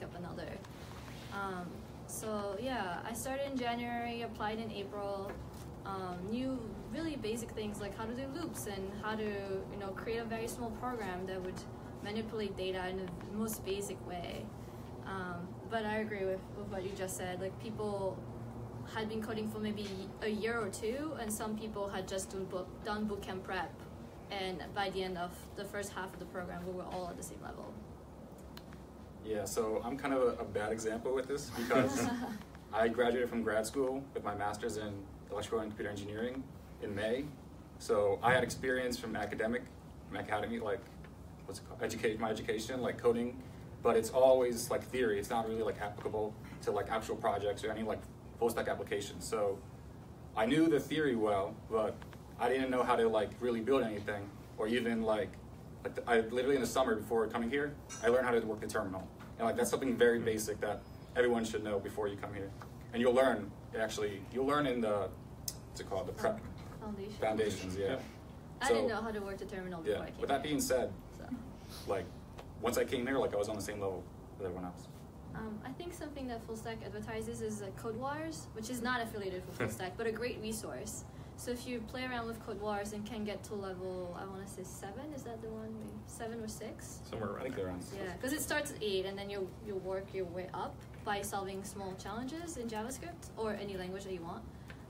pick up another. Um, so yeah, I started in January, applied in April. Um, knew really basic things like how to do loops and how to you know create a very small program that would manipulate data in the most basic way. Um, but I agree with, with what you just said. Like people had been coding for maybe a year or two, and some people had just done book done bootcamp prep, and by the end of the first half of the program, we were all at the same level. Yeah, so I'm kind of a, a bad example with this because I graduated from grad school with my master's in electrical and computer engineering in May. So I had experience from academic, from academy, like what's it called, educate my education, like coding, but it's always like theory. It's not really like applicable to like actual projects or any like full stack applications. So I knew the theory well, but I didn't know how to like really build anything or even like like I literally in the summer before coming here, I learned how to work the terminal, and like that's something very basic that everyone should know before you come here. And you'll learn actually, you'll learn in the what's it called the prep Foundation. foundations, yeah. I So- didn't know how to work the terminal before Yeah. I came. With that here, being said, so. like once I came here, like I was on the same level with everyone else. Um, I think something that Full Stack advertises is uh, CodeWars, which is not affiliated with Full Stack, but a great resource. So if you play around with Code Wars and can get to level, I want to say seven, is that the one? Maybe seven or six? Somewhere I around think there. they're. Yeah, because it starts at eight, and then you you work your way up by solving small challenges in JavaScript or any language that you want.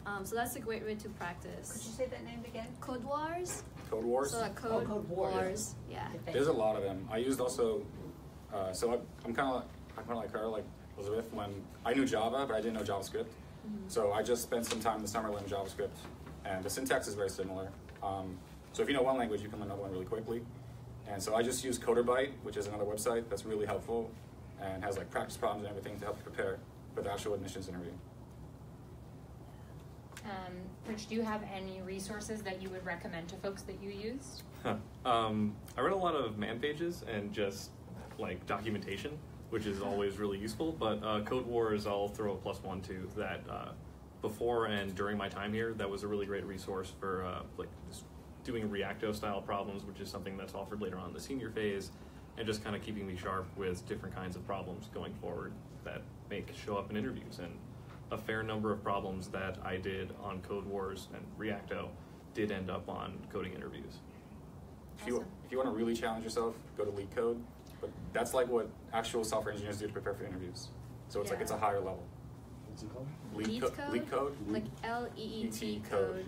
Um, so that's a great way to practice. Could you say that name again? Code Wars. Code Wars. So like Code, Code Wars. Wars. Yeah. Thank There's a lot of them. I used also, uh, so I, I'm kind of like, I'm kind of like her, like Elizabeth, when I knew Java, but I didn't know JavaScript. So I just spent some time in the summer learning JavaScript, and the syntax is very similar. Um, so if you know one language, you can learn another one really quickly. And so I just use CoderByte, which is another website that's really helpful and has like practice problems and everything to help you prepare for the actual admissions interview. Um, Rich, do you have any resources that you would recommend to folks that you used? um, I read a lot of man pages and just like documentation, which is always really useful. But uh, Code Wars, I'll throw a plus one to that. Uh, before and during my time here, that was a really great resource for uh, like just doing Reacto style problems, which is something that's offered later on in the senior phase, and just kind of keeping me sharp with different kinds of problems going forward that may show up in interviews. And a fair number of problems that I did on Code Wars and Reacto did end up on coding interviews. If you if you want to really challenge yourself, go to LeetCode. But that's like what actual software engineers do to prepare for interviews. So it's like it's a higher level. What's it called? Leak, Leet co- code? LeetCode. Like L E E T code. code.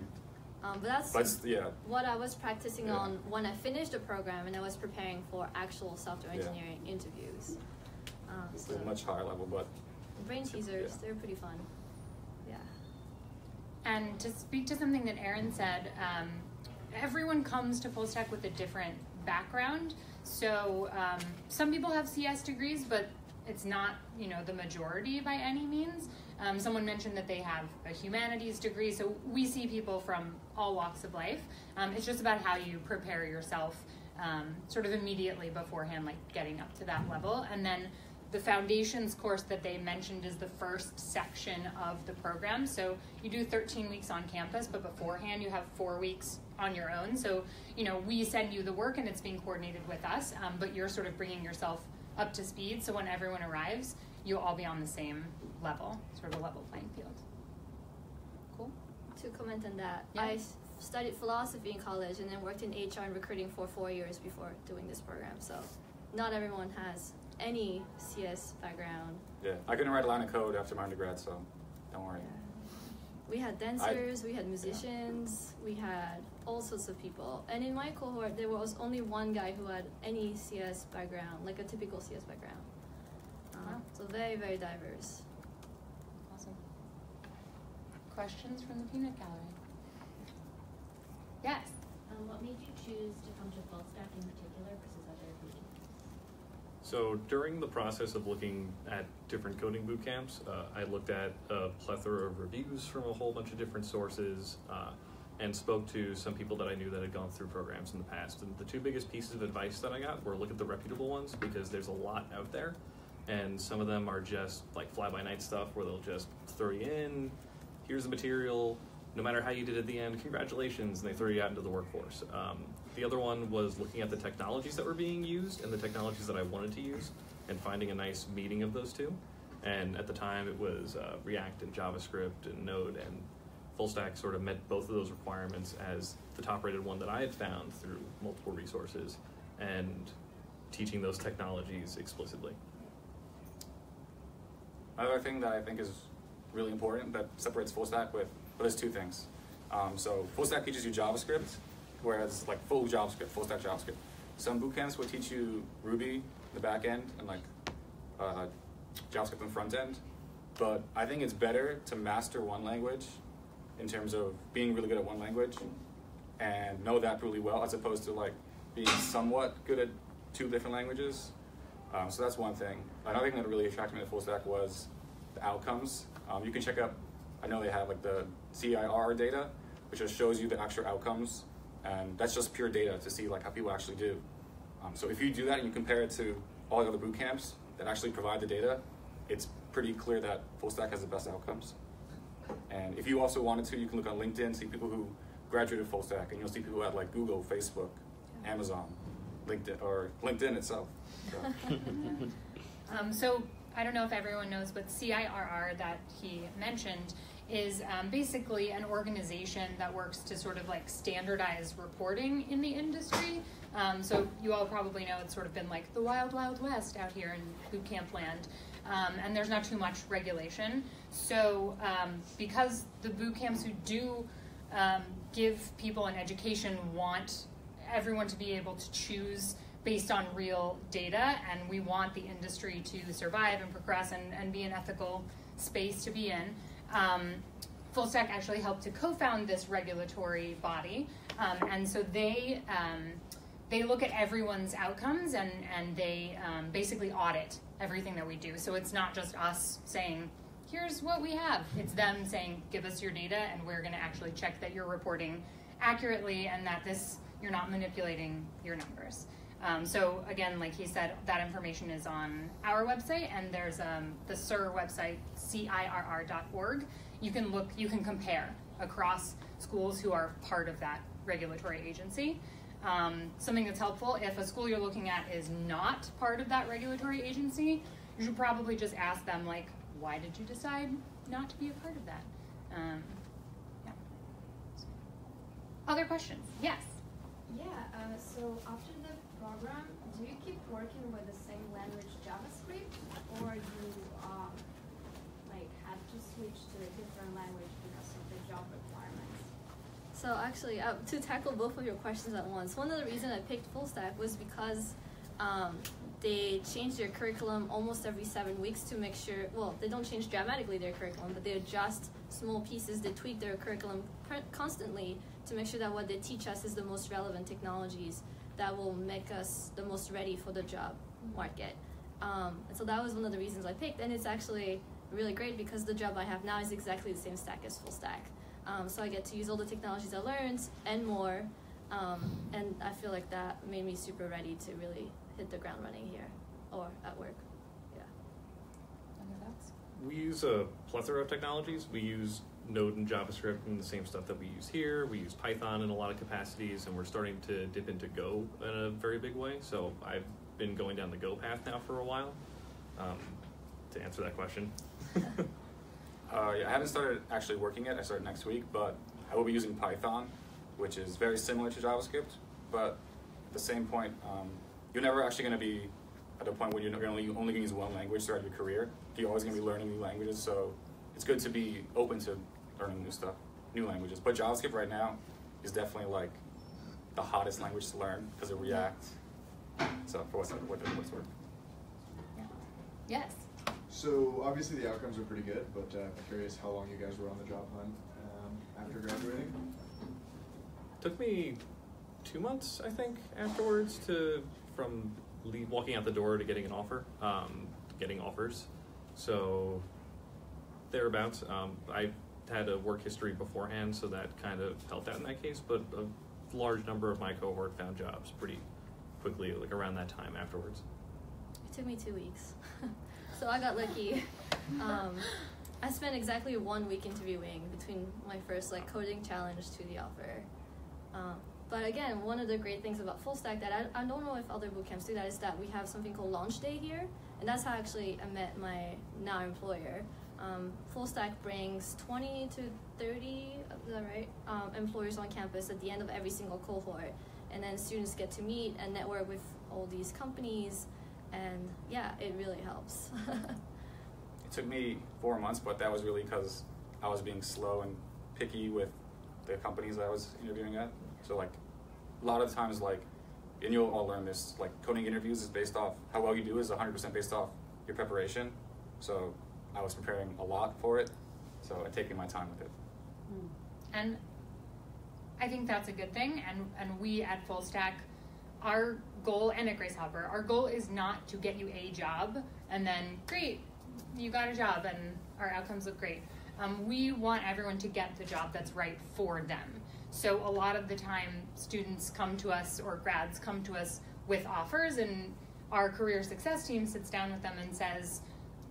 Um, but that's But yeah, what I was practicing Yeah. on when I finished the program and I was preparing for actual software Yeah. engineering interviews. Um, it's so a much higher level. But brain teasers, Yeah. they're pretty fun. Yeah. And to speak to something that Aaron said, um, everyone comes to full stack with a different background. So um, some people have CS degrees, but it's not you know the majority by any means. Um, someone mentioned that they have a humanities degree, so we see people from all walks of life. Um, it's just about how you prepare yourself, um, sort of immediately beforehand, like getting up to that level, and then the foundations course that they mentioned is the first section of the program. So you do 13 weeks on campus, but beforehand you have four weeks on your own. So, you know, we send you the work and it's being coordinated with us, um, but you're sort of bringing yourself up to speed. So when everyone arrives, you'll all be on the same level, sort of a level playing field. Cool. To comment on that, Yeah. I s- studied philosophy in college and then worked in HR and recruiting for four years before doing this program. So not everyone has any CS background. yeah, I couldn't write a line of code after my undergrad, so don't worry. We had dancers, we had musicians, we had all sorts of people. And in my cohort, there was only one guy who had any CS background, like a typical CS background. Wow. Um, so very, very diverse. Awesome. Questions from the peanut gallery? Yes. Um, what made you choose to come to full stack in particular versus other meetings? So during the process of looking at different coding boot camps, uh, I looked at a plethora of reviews from a whole bunch of different sources uh, and spoke to some people that I knew that had gone through programs in the past. And the two biggest pieces of advice that I got were look at the reputable ones because there's a lot out there. And some of them are just like fly by night stuff where they'll just throw you in, here's the material, no matter how you did at the end, congratulations, and they throw you out into the workforce. Um, the other one was looking at the technologies that were being used and the technologies that I wanted to use, and finding a nice meeting of those two. And at the time, it was uh, React and JavaScript and Node, and full stack sort of met both of those requirements as the top rated one that I had found through multiple resources and teaching those technologies explicitly. Another thing that I think is really important that separates full stack with, well, there's two things. Um, so full stack teaches you JavaScript, whereas like full JavaScript, full stack JavaScript. Some boot camps will teach you Ruby, the back end, and like uh, JavaScript the front end. But I think it's better to master one language in terms of being really good at one language and know that really well as opposed to like being somewhat good at two different languages. Um, so that's one thing. Another thing that really attracted me to full stack was the outcomes. Um, you can check up, I know they have like the CIRR data, which just shows you the actual outcomes. And that's just pure data to see like how people actually do. Um, so if you do that and you compare it to all the other boot camps that actually provide the data, it's pretty clear that full stack has the best outcomes. And if you also wanted to, you can look on LinkedIn, see people who graduated full stack, and you'll see people at like Google, Facebook, Amazon, LinkedIn, or LinkedIn itself. So. Um, so I don't know if everyone knows, but CIRR that he mentioned is um, basically an organization that works to sort of like standardize reporting in the industry. Um, so you all probably know it's sort of been like the wild, wild west out here in boot camp land. Um, and there's not too much regulation. So um, because the boot camps who do um, give people an education want everyone to be able to choose based on real data, and we want the industry to survive and progress and, and be an ethical space to be in. Um, Full Stack actually helped to co-found this regulatory body, um, and so they um, they look at everyone's outcomes and and they um, basically audit everything that we do. So it's not just us saying, "Here's what we have." It's them saying, "Give us your data, and we're going to actually check that you're reporting accurately and that this you're not manipulating your numbers." Um, so again, like he said, that information is on our website, and there's um, the CIRR website, cirr.org. You can look, you can compare across schools who are part of that regulatory agency. Um, something that's helpful if a school you're looking at is not part of that regulatory agency, you should probably just ask them like, why did you decide not to be a part of that? Um, yeah. Other questions? Yes. Yeah, uh, so the program, do you keep working with the same language JavaScript or do you um, like had to switch to a different language because of the job requirements? So actually, uh, to tackle both of your questions at once, one of the reasons I picked full stack was because um, they change their curriculum almost every seven weeks to make sure. Well, they don't change dramatically their curriculum, but they adjust small pieces. They tweak their curriculum constantly to make sure that what they teach us is the most relevant technologies that will make us the most ready for the job market. Um, and so that was one of the reasons I picked, and it's actually really great because the job I have now is exactly the same stack as full stack. Um, so I get to use all the technologies I learned and more, um, and I feel like that made me super ready to really hit the ground running here or at work. Yeah. Other thoughts? We use a plethora of technologies. We use Node and JavaScript and the same stuff that we use here. We use Python in a lot of capacities, and we're starting to dip into Go in a very big way. So I've been going down the Go path now for a while. Um, to answer that question. Uh, yeah, I haven't started actually working yet. I start next week, but I will be using Python, which is very similar to JavaScript. But at the same point, um, you're never actually going to be at a point where you're only only going to use one language throughout your career. You're always going to be learning new languages, so it's good to be open to learning new stuff, new languages. But JavaScript right now is definitely like the hottest language to learn because of React. So for what's what what's worth. Yes. So obviously the outcomes are pretty good, but uh, I'm curious how long you guys were on the job hunt um, after graduating. Took me two months, I think, afterwards to from leave, walking out the door to getting an offer, um, getting offers. So thereabouts. Um, I had a work history beforehand, so that kind of helped out in that case. But a large number of my cohort found jobs pretty quickly, like around that time afterwards. It took me two weeks. so I got lucky. Um, I spent exactly one week interviewing between my first like coding challenge to the offer. Um, but again, one of the great things about full stack that I, I don't know if other boot camps do that is that we have something called launch day here, and that's how actually I met my now employer. Um, full stack brings 20 to 30, is that right? Um, employers on campus at the end of every single cohort, and then students get to meet and network with all these companies, and yeah, it really helps. It took me four months, but that was really because I was being slow and picky with the companies I was interviewing at. So like, a lot of times like, and you'll all learn this. Like coding interviews is based off how well you do is 100% based off your preparation. So I was preparing a lot for it. So I'm taking my time with it. And I think that's a good thing. And, and we at Full Stack, our goal, and at Grace Hopper, our goal is not to get you a job and then, great, you got a job and our outcomes look great. Um, we want everyone to get the job that's right for them. So a lot of the time, students come to us or grads come to us with offers, and our career success team sits down with them and says,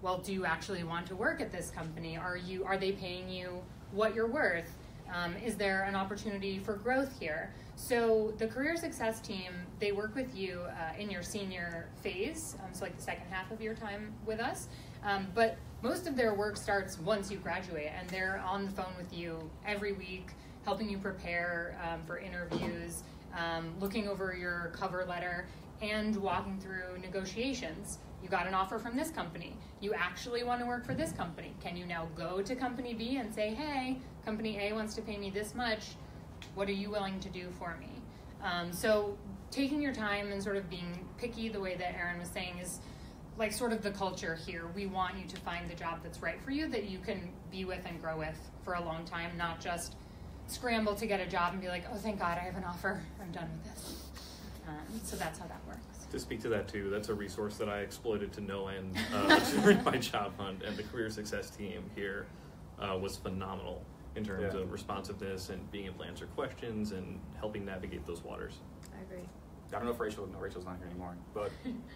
"Well, do you actually want to work at this company? Are you are they paying you what you're worth? Um, is there an opportunity for growth here?" So the career success team they work with you uh, in your senior phase, um, so like the second half of your time with us. Um, but most of their work starts once you graduate, and they're on the phone with you every week, helping you prepare um, for interviews, um, looking over your cover letter, and walking through negotiations. You got an offer from this company. You actually want to work for this company. Can you now go to company B and say, hey, company A wants to pay me this much. What are you willing to do for me? Um, so, taking your time and sort of being picky, the way that Aaron was saying, is like sort of the culture here. We want you to find the job that's right for you, that you can be with and grow with for a long time, not just scramble to get a job and be like, oh, thank God, I have an offer. I'm done with this. Um, so that's how that works. To speak to that too, that's a resource that I exploited to no end uh, during my job hunt, and the career success team here uh, was phenomenal in terms Yeah. of responsiveness and being able to answer questions and helping navigate those waters. I agree. I don't know if Rachel, no, Rachel's not here anymore, but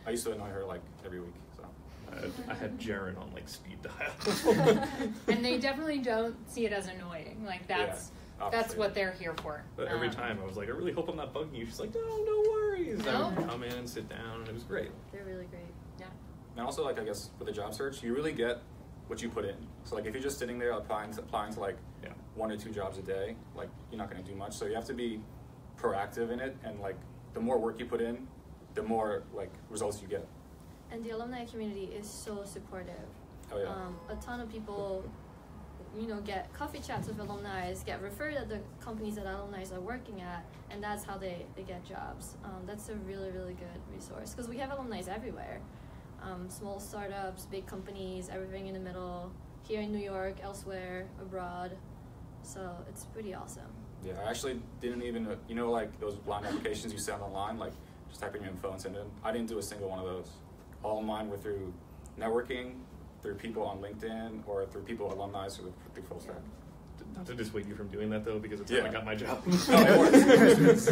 I used to annoy her like every week. So I had, I had Jaren on like speed dial. and they definitely don't see it as annoying. Like that's Yeah, that's what they're here for. But every Um, time I was like, I really hope I'm not bugging you. She's like, No, no worries. I would come in, and sit down, and it was great. They're really great. Yeah. And also, like I guess with the job search, you really get what you put in. So like if you're just sitting there applying to, applying to like Yeah. one or two jobs a day, like you're not going to do much. So you have to be proactive in it, and like the more work you put in, the more like results you get. And the alumni community is so supportive. Oh yeah. Um, a ton of people, you know, get coffee chats with alumni, get referred at the companies that alumni are working at, and that's how they, they get jobs. Um, that's a really, really good resource because we have alumni everywhere. Um, small startups, big companies, everything in the middle, here in New York, elsewhere, abroad. So it's pretty awesome. Yeah, I actually didn't even, you know, like those blind applications you send online, like just type in your info and send it. I didn't do a single one of those. All mine were through networking, through people on LinkedIn, or through people, alumni through, through Full Stack. Not to dissuade you from doing that though, because it's Yeah. how I got my job. No, it works.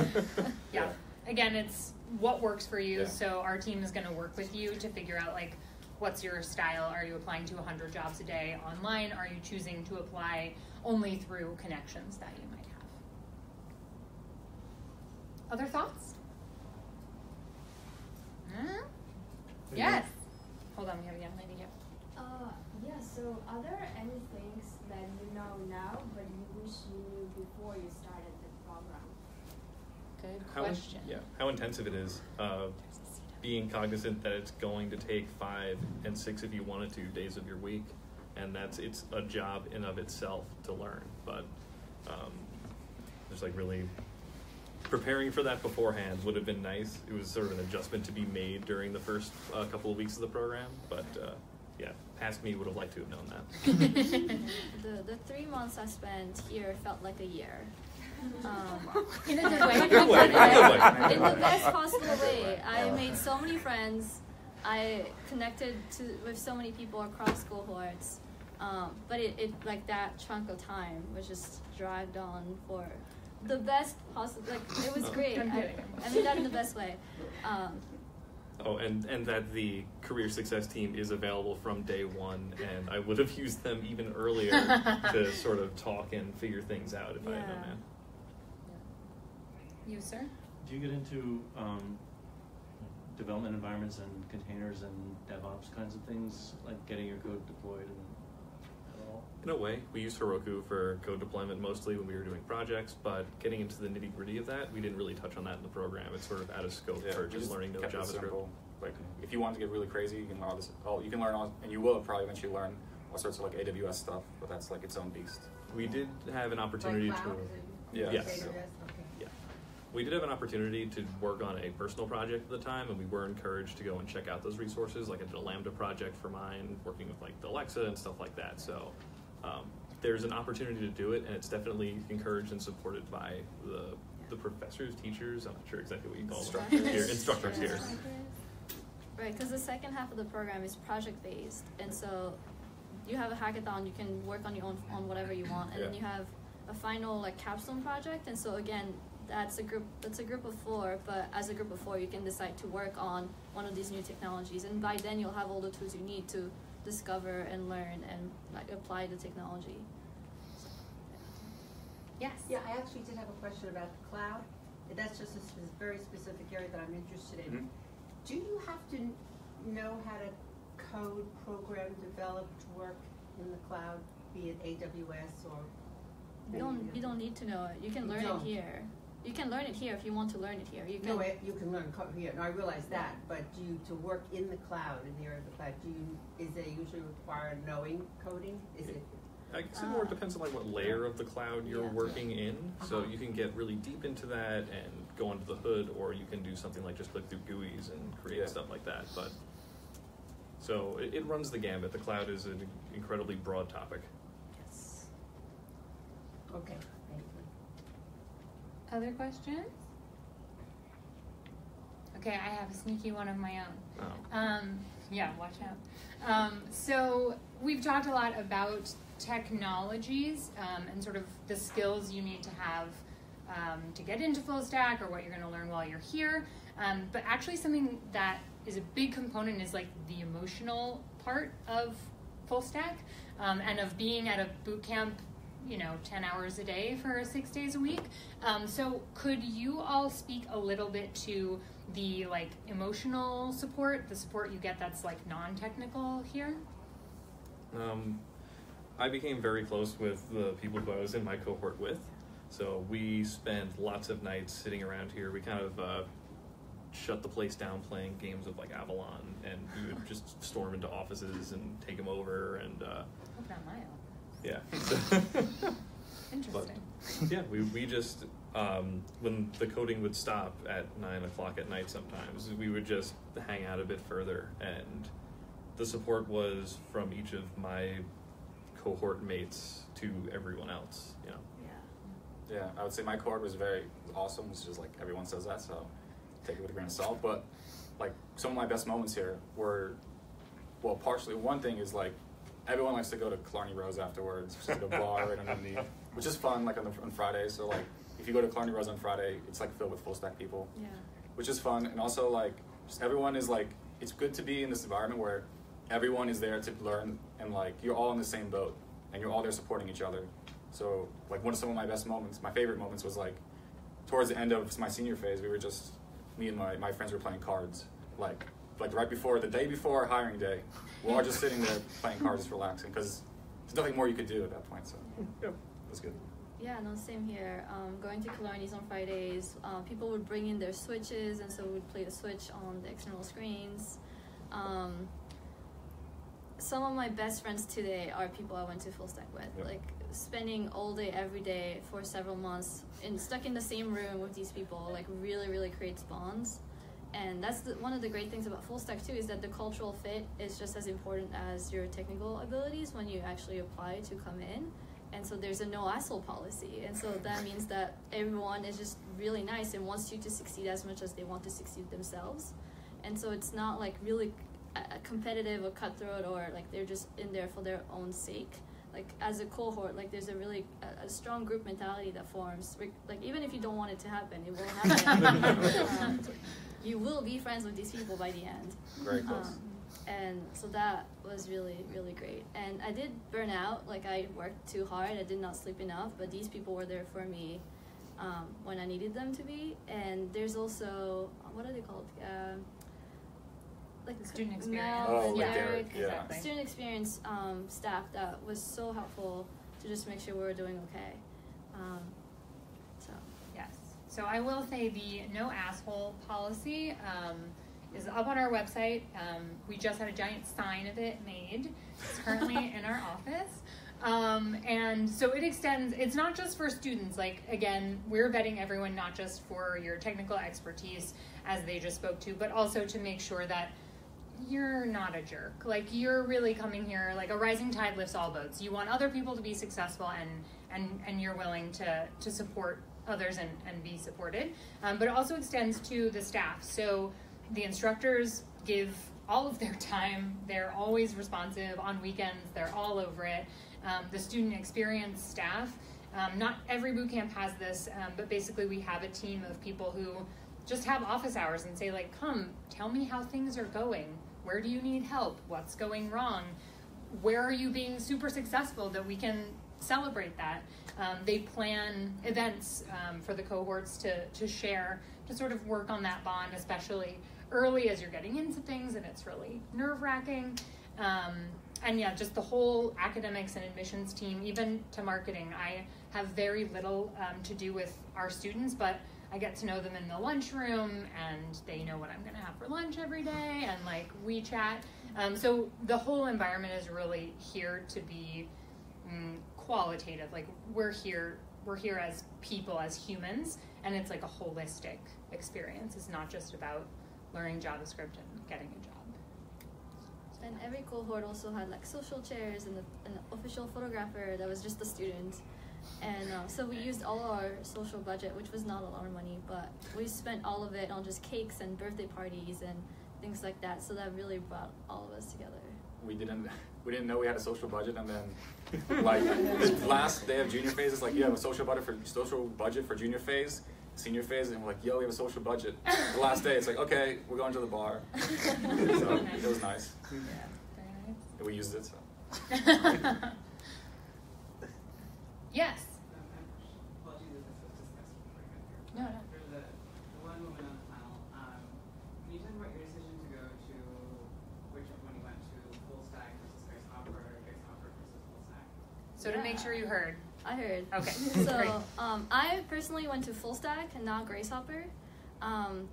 yeah. Again, it's what works for you. Yeah. So our team is going to work with you to figure out like what's your style. Are you applying to 100 jobs a day online? Are you choosing to apply only through connections that you might have? Other thoughts? Hmm? Yes. Hold on, we have a young lady here. Yeah, so are there any things that you know now but you wish you knew before you started the program? Good How, question. yeah, how intensive it is. Uh, being cognizant that it's going to take five and six if you wanted to days of your week, and that's it's a job in of itself to learn. But um, just like really preparing for that beforehand would have been nice. It was sort of an adjustment to be made during the first uh, couple of weeks of the program, but uh, yeah, past me would have liked to have known that. The, the three months I spent here felt like a year. Um, In a good way. In a good way, in a good way. in the best possible way. I made so many friends. I connected to with so many people across cohorts. Um, but it, it like that chunk of time was just dragged on for the best possible. Like it was great. I'm I, kidding. I mean that in the best way. Um, Oh, and, and that the career success team is available from day one, and I would have used them even earlier to sort of talk and figure things out if I had known Yeah. that. You, sir? Do you get into um, development environments and containers and DevOps kinds of things, like getting your code deployed and at all? In a way, we used Heroku for code deployment mostly when we were doing projects, but getting into the nitty gritty of that, we didn't really touch on that in the program. It's sort of out of scope Yeah, for we just learning no kept it JavaScript. simple. Like, if you want to get really crazy, you can learn all this. Oh, you can learn all, and you will probably eventually learn all sorts of like AWS stuff, but that's like its own beast. We did have an opportunity Like to. cloud, is? Yeah. Yes. AWS? Okay. Yeah. We did have an opportunity to work on a personal project at the time, and we were encouraged to go and check out those resources. Like I did a Lambda project for mine, working with like the Alexa and stuff like that. So um, there's an opportunity to do it, and it's definitely encouraged and supported by the the professors, teachers. I'm not sure exactly what you call them. Instructors. Here, instructors here. Right, because the second half of the program is project based, and so you have a hackathon. You can work on your own on whatever you want, and then you have a final like capstone project. And so again, that's a group. That's a group of four, but as a group of four, you can decide to work on one of these new technologies, and by then you'll have all the tools you need to discover and learn and like apply the technology. Yes. Yeah, I actually did have a question about the cloud. That's just a spe- very specific area that I'm interested in. Mhm. Do you have to know how to code, program, develop, to work in the cloud, be it AWS or? You don't. You don't need to know it. You can learn don't. it here. You can learn it here if you want to learn it here. You can. No, I- you can learn code here, no, I realize that, but do you, to work in the cloud, in the area of the cloud, do you, is it usually require knowing coding? Is it? I guess it more Ah. depends on like what layer of the cloud you're Yeah. working in. So Uh-huh. you can get really deep into that and go under the hood, or you can do something like just click through GUIs and create Yeah. stuff like that. But so it, it runs the gambit. The cloud is an incredibly broad topic. Yes. Okay, thank you. Other questions? Okay, I have a sneaky one of my own. Oh. Um, yeah, watch out. Um, so we've talked a lot about technologies um, and sort of the skills you need to have um, to get into full stack or what you're going to learn while you're here. Um, but actually, something that is a big component is like the emotional part of full stack um, and of being at a boot camp you know 10 hours a day for six days a week um, so could you all speak a little bit to the like emotional support the support you get that's like non-technical here Um, I became very close with the people who I was in my cohort with. So we spent lots of nights sitting around here. We kind of uh, shut the place down playing games of like Avalon, and we would just storm into offices and take them over. And uh, hope not my own yeah, interesting yeah, we, we just um, when the coding would stop at nine o'clock at night, sometimes we would just hang out a bit further, and the support was from each of my cohort mates to everyone else. You know, Yeah. Yeah, I would say my cohort was very awesome. It's just like everyone says that, so take it with a grain of salt. But like some of my best moments here were, well, partially one thing is like everyone likes to go to Killarney Rose afterwards, which is like a bar right underneath, which is fun. Like on the on Fridays, so like if you go to Killarney Rose on Friday, it's like filled with full stack people, Yeah. which is fun. And also like just everyone is like it's good to be in this environment where everyone is there to learn and like you're all in the same boat and you're all there supporting each other. So like one of some of my best moments, my favorite moments was like towards the end of my senior phase, we were just me and my, my friends were playing cards. Like like right before the day before our hiring day, we're all just sitting there playing cards, just relaxing because there's nothing more you could do at that point. So yeah, it was good. Yeah, no, same here. Um, going to Killarney's on Fridays, uh, people would bring in their switches, and so we'd play the switch on the external screens. Um, some of my best friends today are people I went to full stack with. Yep. Like spending all day, every day for several months, and stuck in the same room with these people, like really, really creates bonds. And that's the, one of the great things about full stack too is that the cultural fit is just as important as your technical abilities when you actually apply to come in. And so there's a no asshole policy. And so that means that everyone is just really nice and wants you to succeed as much as they want to succeed themselves. And so it's not like really uh, competitive or cutthroat or like they're just in there for their own sake. Like as a cohort like there's a really a, a strong group mentality that forms like even if you don't want it to happen it will happen. Um, you will be friends with these people by the end Very close. um, and so that was really really great and i did burn out like i worked too hard i did not sleep enough but these people were there for me um, when I needed them to be. And there's also what are they called? Um like The student Mel experience. Oh, and like Derek, Derek, yeah. Exactly. student experience um, staff that was so helpful to just make sure we were doing okay. Um, so Yes. So I will say the no asshole policy um, is up on our website. Um, we just had a giant sign of it made. It's currently in our office. Um, and so it extends, it's not just for students. Like, again, we're vetting everyone not just for your technical expertise, as they just spoke to, but also to make sure that you're not a jerk. Like you're really coming here like a rising tide lifts all boats. You want other people to be successful and and and you're willing to to support others and and be supported. Um, but it also extends to the staff. So the instructors give all of their time. They're always responsive on weekends. They're all over it. Um, the student experience staff. Um, not every boot camp has this, um, but basically we have a team of people who just have office hours and say like, "Come, tell me how things are going. Where do you need help? What's going wrong? Where are you being super successful that we can celebrate that?" Um, they plan events um, for the cohorts to to share to sort of work on that bond, especially early as you're getting into things and it's really nerve wracking. Um, and yeah, just the whole academics and admissions team, even to marketing. I have very little um, to do with our students, but I get to know them in the lunchroom and they know what I'm going to have for lunch every day and like we chat. Um, so the whole environment is really here to be mm, qualitative. Like we're here, we're here as people, as humans, and it's like a holistic experience. It's not just about learning JavaScript and getting a job. and every cohort also had like social chairs and the, an official photographer that was just a student. And uh, so we used all our social budget, which was not a lot of money, but we spent all of it on just cakes and birthday parties and things like that. So that really brought all of us together. we didn't we didn't know we had a social budget and then like the last day of junior phase is like you have a social budget for social budget for junior phase senior phase and we're like yo we have a social budget. The last day it's like okay we're going to the bar. So it was nice. Yeah, very and we used it so. Yes. Apologies if this was discussed before I got here. No, no. For the, the one woman on the panel, um, can you talk about your decision to go to which one you went to, full stack versus Grace Hopper, or Grace Hopper versus full stack? So to make sure you heard. I heard. Okay. So um, I personally went to full stack and not Grace Hopper. Um,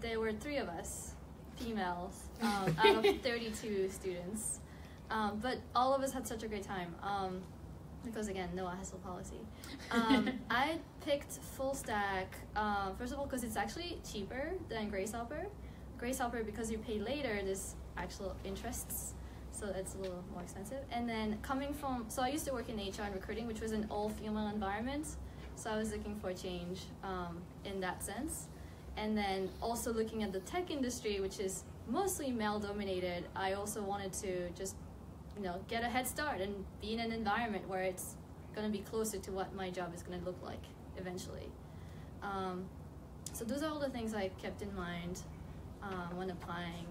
there were three of us, females, um, out of 32 students. Um, but all of us had such a great time. Um, because again, no hassle policy. Um, I picked full stack uh, first of all because it's actually cheaper than Grace Hopper. Grace Hopper because you pay later, there's actual interests, so it's a little more expensive. And then coming from, so I used to work in HR and recruiting, which was an all female environment, so I was looking for change um, in that sense. And then also looking at the tech industry, which is mostly male dominated, I also wanted to just you know, get a head start and be in an environment where it's going to be closer to what my job is going to look like eventually. Um, so those are all the things I kept in mind um, when applying,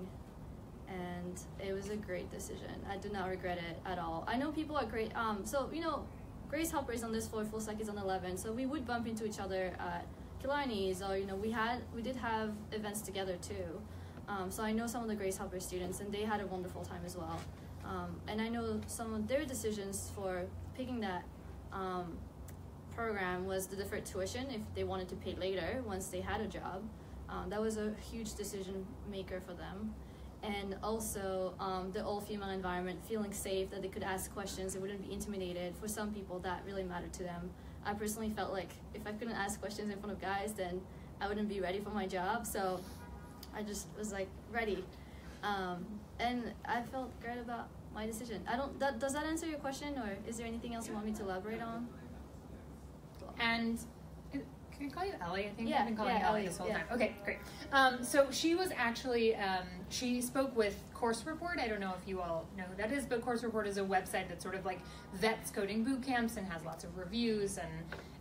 and it was a great decision. I do not regret it at all. I know people are great. Um, so you know, Grace Hopper is on this floor, full is on eleven. So we would bump into each other at Killarney's, or you know, we had we did have events together too. Um, so I know some of the Grace Hopper students, and they had a wonderful time as well. Um, and I know some of their decisions for picking that um, program was the deferred tuition if they wanted to pay later once they had a job. Um, that was a huge decision maker for them. And also um, the all female environment, feeling safe that they could ask questions, they wouldn't be intimidated. For some people, that really mattered to them. I personally felt like if I couldn't ask questions in front of guys, then I wouldn't be ready for my job. So I just was like ready. Um, and I felt great about my decision. I don't. That, does that answer your question, or is there anything else you want me to elaborate on? And can I call you Ellie? I think Yeah, I've been calling yeah, you Ellie Ellie, this whole yeah. time. Okay, great. Um, so she was actually um, she spoke with Course Report. I don't know if you all know who that is, but Course Report is a website that sort of like vets coding boot camps and has lots of reviews and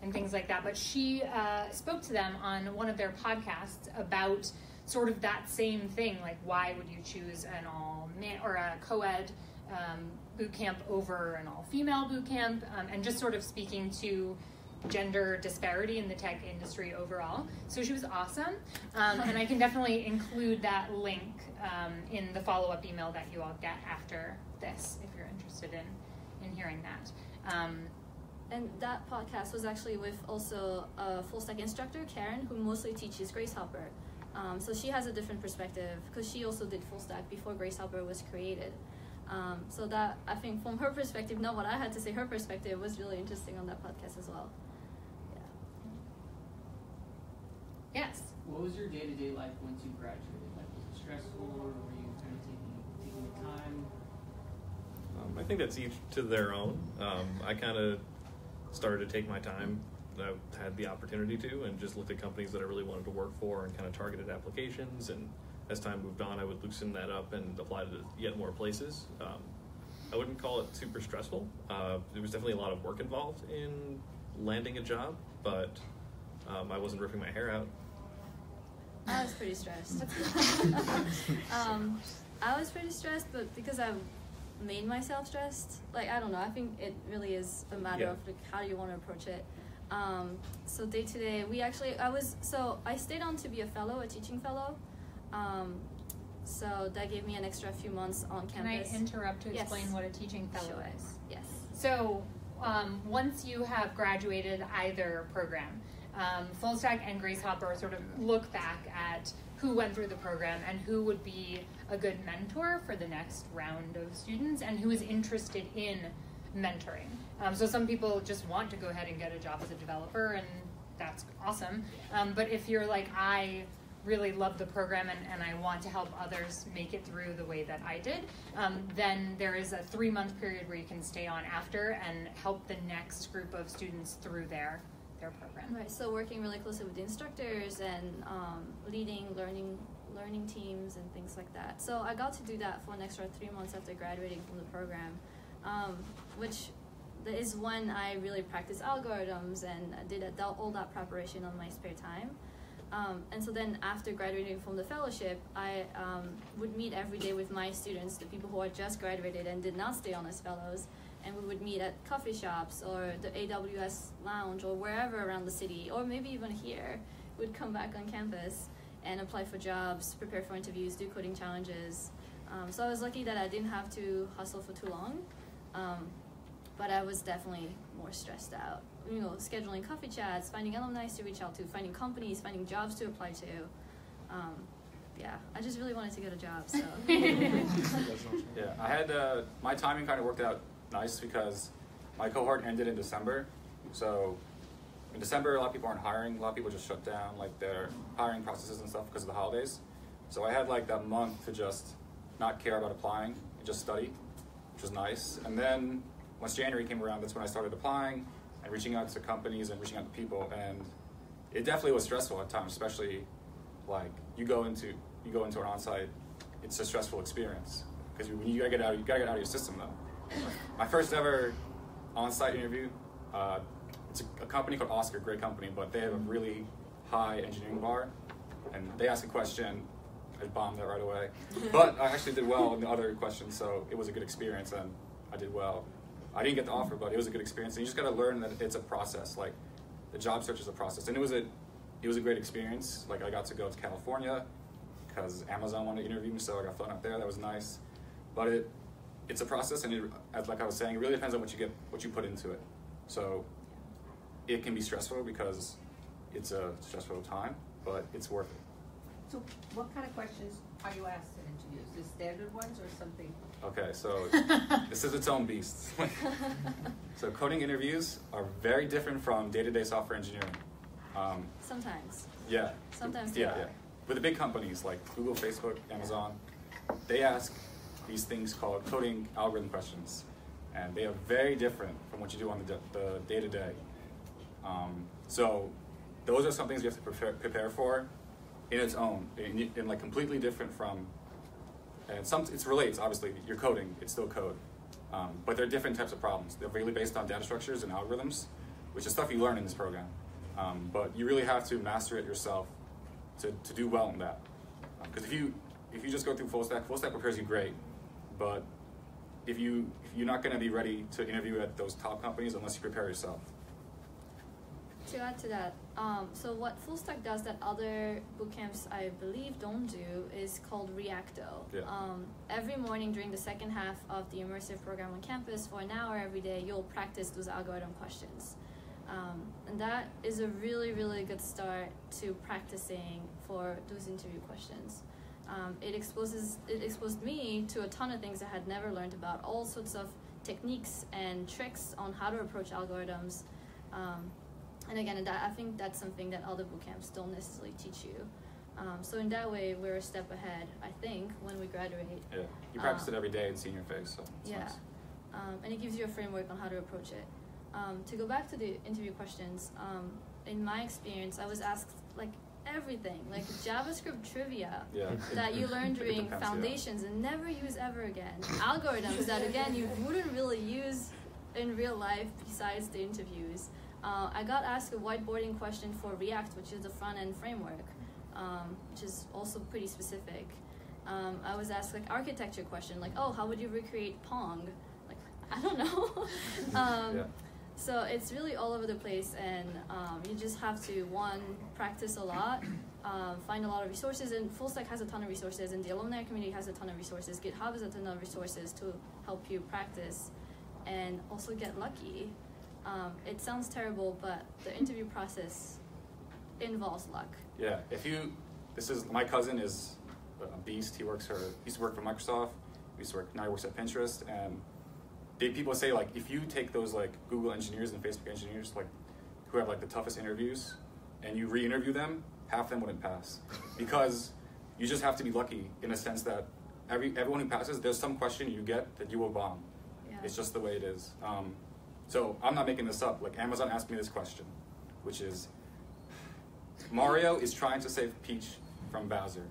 and things like that. But she uh, spoke to them on one of their podcasts about sort of that same thing. Like, why would you choose an all man or a co-ed um, boot camp over an all female boot camp? Um, and just sort of speaking to gender disparity in the tech industry overall. So she was awesome, um, and I can definitely include that link um, in the follow up email that you all get after this if you're interested in in hearing that. Um, And that podcast was actually with also a full stack instructor, Karen, who mostly teaches Grace Hopper. Um, so she has a different perspective because she also did full stack before Grace Hopper was created. Um, so that I think from her perspective, not what I had to say, her perspective was really interesting on that podcast as well. Yes. What was your day to day life once you graduated? Like, was it stressful, or were you kind of taking taking your time? Um, I think that's each to their own. Um, I kind of started to take my time. I had the opportunity to, and just looked at companies that I really wanted to work for, and kind of targeted applications. And as time moved on, I would loosen that up and apply to yet more places. Um, I wouldn't call it super stressful. Uh, there was definitely a lot of work involved in landing a job, but um, I wasn't ripping my hair out. I was pretty stressed. um, I was pretty stressed, but because I've made myself stressed, like I don't know. I think it really is a matter Yeah. of like how you want to approach it. Um, so day to day, we actually I was so I stayed on to be a fellow, a teaching fellow. Um, so that gave me an extra few months on Can I campus. interrupt to Yes. explain what a teaching fellow Sure. is? Yes. So, um, once you have graduated either program, um, Full Stack and Grace Hopper sort of look back at who went through the program and who would be a good mentor for the next round of students and who is interested in mentoring. Um, so, some people just want to go ahead and get a job as a developer, and that's awesome. Um, but if you're like, I really love the program and, and I want to help others make it through the way that I did, um, then there is a three month period where you can stay on after and help the next group of students through their program. Right. So working really closely with the instructors and um, leading learning learning teams and things like that. So I got to do that for an extra three months after graduating from the program, um, which is when I really practiced algorithms and did all that preparation on my spare time. Um, and so then after graduating from the fellowship, I um, would meet every day with my students, the people who had just graduated and did not stay on as fellows, and we would meet at coffee shops or the AWS lounge or wherever around the city, or maybe even here. We'd come back on campus and apply for jobs, prepare for interviews, do coding challenges. Um, so I was lucky that I didn't have to hustle for too long, um, but I was definitely more stressed out. You know, scheduling coffee chats, finding alumni to reach out to, finding companies, finding jobs to apply to. Um, yeah, I just really wanted to get a job, so. Yeah, I had uh, my timing kind of worked out nice because my cohort ended in December. So in December, a lot of people aren't hiring. A lot of people just shut down like their hiring processes and stuff because of the holidays. So I had like that month to just not care about applying and just study, which was nice. And then once January came around, that's when I started applying and reaching out to companies and reaching out to people. And it definitely was stressful at times, especially like you go into you go into an on-site. It's a stressful experience because when you gotta get out, you gotta get out of your system though. My first ever on-site interview. Uh, it's a, a company called Oscar, great company, but they have a really high engineering bar, and they asked a question. I bombed that right away, but I actually did well in the other questions, so it was a good experience, and I did well. I didn't get the offer, but it was a good experience, and you just gotta learn that it's a process. Like the job search is a process, and it was a it was a great experience. Like I got to go to California because Amazon wanted to interview me, so I got flown up there. That was nice, but it it's a process, and it, as like I was saying, it really depends on what you get, what you put into it. So it can be stressful because it's a stressful time, but it's worth it. So what kind of questions are you asked in interviews? The standard ones or something? Okay, so this is its own beast. so coding interviews are very different from day-to-day software engineering. Um, Sometimes. yeah. Sometimes they Yeah, are. yeah. With the big companies like Google, Facebook, Amazon, they ask these things called coding algorithm questions, and they are very different from what you do on the, day-to-day. Um, so those are some things you have to prepare, prepare for in its own, in, in like completely different from, and some it relates obviously. You're coding, it's still code, um, but they're different types of problems. They're really based on data structures and algorithms, which is stuff you learn in this program. Um, but you really have to master it yourself to, to do well in that. Because if you if you just go through full stack, full stack prepares you great, but if you if you're not going to be ready to interview at those top companies unless you prepare yourself. to add to that, um, so what full stack does that other boot camps I believe don't do is called Reacto. Yeah. Um, every morning during the second half of the immersive program on campus, for an hour every day, you'll practice those algorithm questions. Um, and that is a really, really good start to practicing for those interview questions. Um, it exposes it exposed me to a ton of things I had never learned about, all sorts of techniques and tricks on how to approach algorithms. Um, and again, that, I think that's something that other boot camps don't necessarily teach you. Um, so in that way, we're a step ahead, I think, when we graduate. Yeah, you practice Um, it every day and see in your face. So yeah, nice. um, and it gives you a framework on how to approach it. Um, to go back to the interview questions, um, in my experience, I was asked like everything, like JavaScript trivia Yeah. that you learn during depends, yeah. foundations and never use ever again. Algorithms that again you wouldn't really use in real life besides the interviews. Uh, I got asked a whiteboarding question for React, which is the front end framework, um, which is also pretty specific. Um, I was asked like architecture question, like, oh, how would you recreate Pong? Like, I don't know. um, Yeah. So it's really all over the place, and um, you just have to one practice a lot, um, find a lot of resources, and FullStack has a ton of resources, and the alumni community has a ton of resources. GitHub has a ton of resources to help you practice, and also get lucky. Um, it sounds terrible, but the interview process involves luck. Yeah, if you, this is my cousin is a beast. He works for, he used to work for Microsoft. He used to work now he works at Pinterest. And big people say like if you take those like Google engineers and Facebook engineers like who have like the toughest interviews, and you re-interview them, half of them wouldn't pass because you just have to be lucky in a sense that every everyone who passes, there's some question you get that you will bomb. Yeah. It's just the way it is. Um, so I'm not making this up. Like Amazon asked me this question, which is Mario is trying to save Peach from Bowser,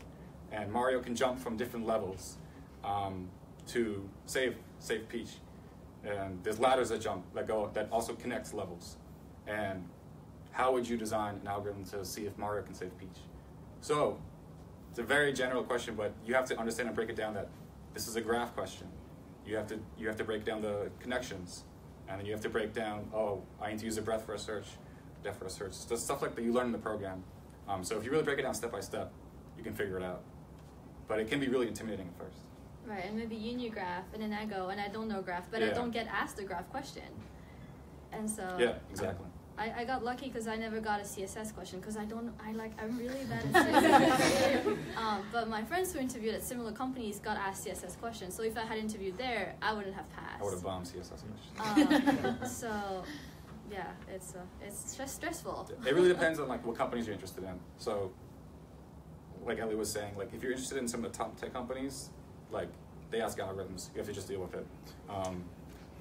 and Mario can jump from different levels um, to save save Peach. And there's ladders that jump that go that also connects levels. And how would you design an algorithm to see if Mario can save Peach? So it's a very general question, but you have to understand and break it down that this is a graph question. You have to you have to break down the connections, and then you have to break down. Oh, I need to use a breadth-first search, depth-first search. So stuff like that you learn in the program. Um, so if you really break it down step by step, you can figure it out. But it can be really intimidating at first. Right, and maybe you knew graph, and then I go and I don't know graph, but I don't get asked the graph question. And so Yeah, exactly. I, I got lucky because I never got a CSS question because I don't I like I'm really bad at CSS. um, but my friends who interviewed at similar companies got asked CSS questions. So if I had interviewed there, I wouldn't have passed. I would have bombed CSS questions. Um, so yeah, it's uh, it's stress stressful. It really depends on like what companies you're interested in. So, like Ellie was saying, like if you're interested in some of the top tech companies, like they ask algorithms, you have to just deal with it. Um,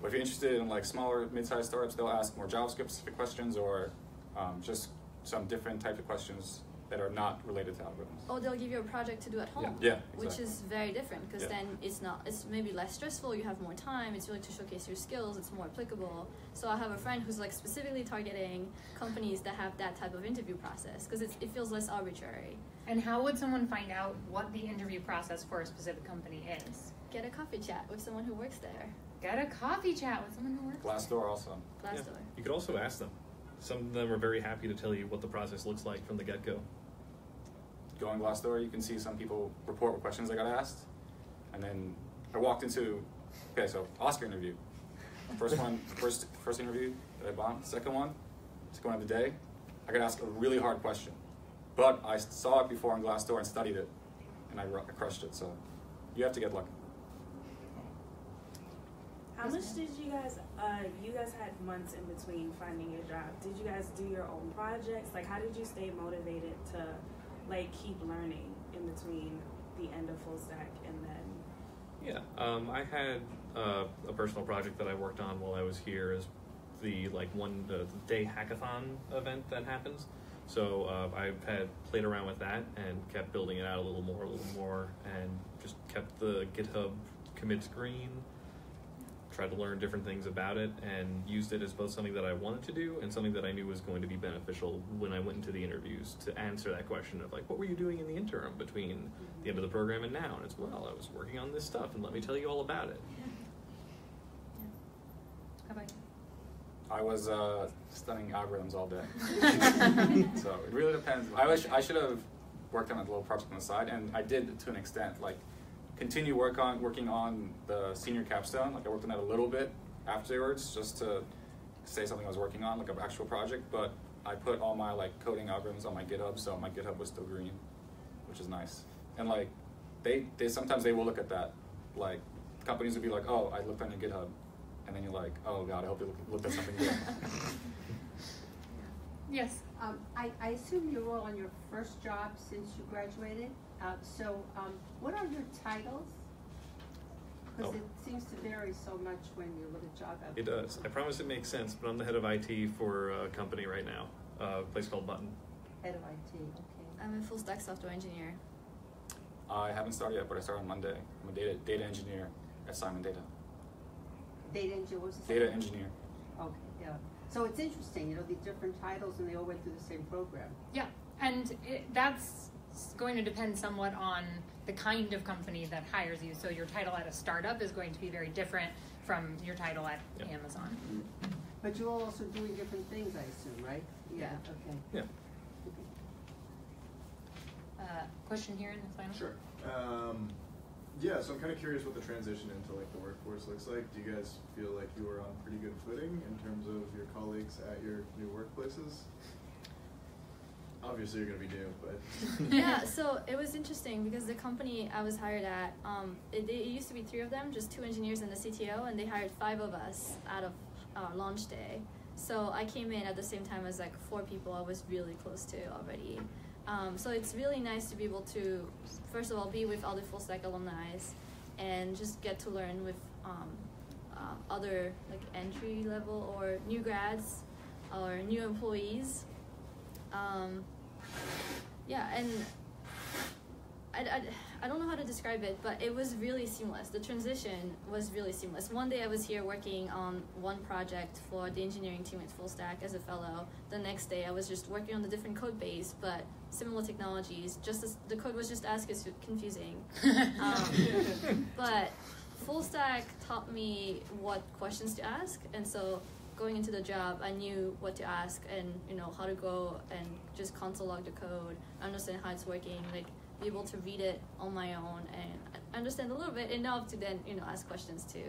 but if you're interested in like smaller, mid-sized startups, they'll ask more JavaScript specific questions or um, just some different types of questions that are not related to algorithms. Oh, they'll give you a project to do at home. Yeah, Which exactly. is very different because Yeah. then it's not, it's maybe less stressful, you have more time, it's really to showcase your skills, it's more applicable. So I have a friend who's like specifically targeting companies that have that type of interview process because it feels less arbitrary. And how would someone find out what the interview process for a specific company is? Get a coffee chat with someone who works there. Get a coffee chat with someone who works Glassdoor also. Glassdoor. You could also ask them. Some of them are very happy to tell you what the process looks like from the get go. Go on Glassdoor, you can see some people report what questions they got asked. And then I walked into, okay, so Oscar interview. First one, first first interview that I bombed. Second one, second one of the day, I got asked a really hard question. But I saw it before on Glassdoor and studied it, and I, I crushed it. So you have to get lucky. How much did you guys, uh, you guys had months in between finding your job. Did you guys do your own projects? Like, how did you stay motivated to, like, keep learning in between the end of full stack and then? Yeah, um, I had uh, a personal project that I worked on while I was here is the like one the day hackathon event that happens. So uh, I've had played around with that and kept building it out a little more, a little more, and just kept the GitHub commits green. Tried to learn different things about it and used it as both something that I wanted to do and something that I knew was going to be beneficial when I went into the interviews to answer that question of like, what were you doing in the interim between the end of the program and now? And it's well, I was working on this stuff, and let me tell you all about it. How about you? I was uh, studying algorithms all day. so it really depends. I wish I should have worked on a little project on the side, and I did to an extent. Like continue work on working on the senior capstone. Like I worked on that a little bit afterwards, just to say something I was working on, like an actual project. But I put all my like coding algorithms on my GitHub, so my GitHub was still green, which is nice. And like they they sometimes they will look at that. Like companies would be like, oh, I looked on your GitHub, and then you're like, oh god, I hope you look, looked at something good. Yes. Um, I, I assume you're all on your first job since you graduated. Uh, so, um, what are your titles? Because Oh. it seems to vary so much when you look at job It does. I promise it makes sense, but I'm the head of IT for a company right now, a place called Button. Head of IT, okay. I'm a full stack software engineer. I haven't started yet, but I start on Monday. I'm a data data engineer at Simon Data. Data engineer, what was the Data second? engineer. Okay, yeah. So it's interesting, you know, the different titles and they all went through the same program. Yeah, and it, that's going to depend somewhat on the kind of company that hires you. So your title at a startup is going to be very different from your title at Yeah. Amazon. But you're all also doing different things, I assume, right? Yeah, okay. Yeah. Uh, question here in the final. Sure. Um, yeah, so I'm kind of curious what the transition into like the workforce looks like. Do you guys feel like you are on pretty good footing in terms of your colleagues at your new workplaces? Obviously, you're going to be new, but yeah, so it was interesting because the company I was hired at, um, it, it used to be three of them, just two engineers and the CTO, and they hired five of us out of uh, launch day. So I came in at the same time as like four people I was really close to already. Um, so it's really nice to be able to, first of all, be with other full stack alumni and just get to learn with um, uh, other like entry level or new grads or new employees. Um, yeah, and I, I, I don't know how to describe it, but it was really seamless. The transition was really seamless. One day I was here working on one project for the engineering team at Full Stack as a fellow. The next day I was just working on the different code base, but similar technologies. Just as the code was just as confusing. um, but Full Stack taught me what questions to ask, and so going into the job, I knew what to ask and you know how to go and just console log the code, understand how it's working, like be able to read it on my own and understand a little bit enough to then you know ask questions to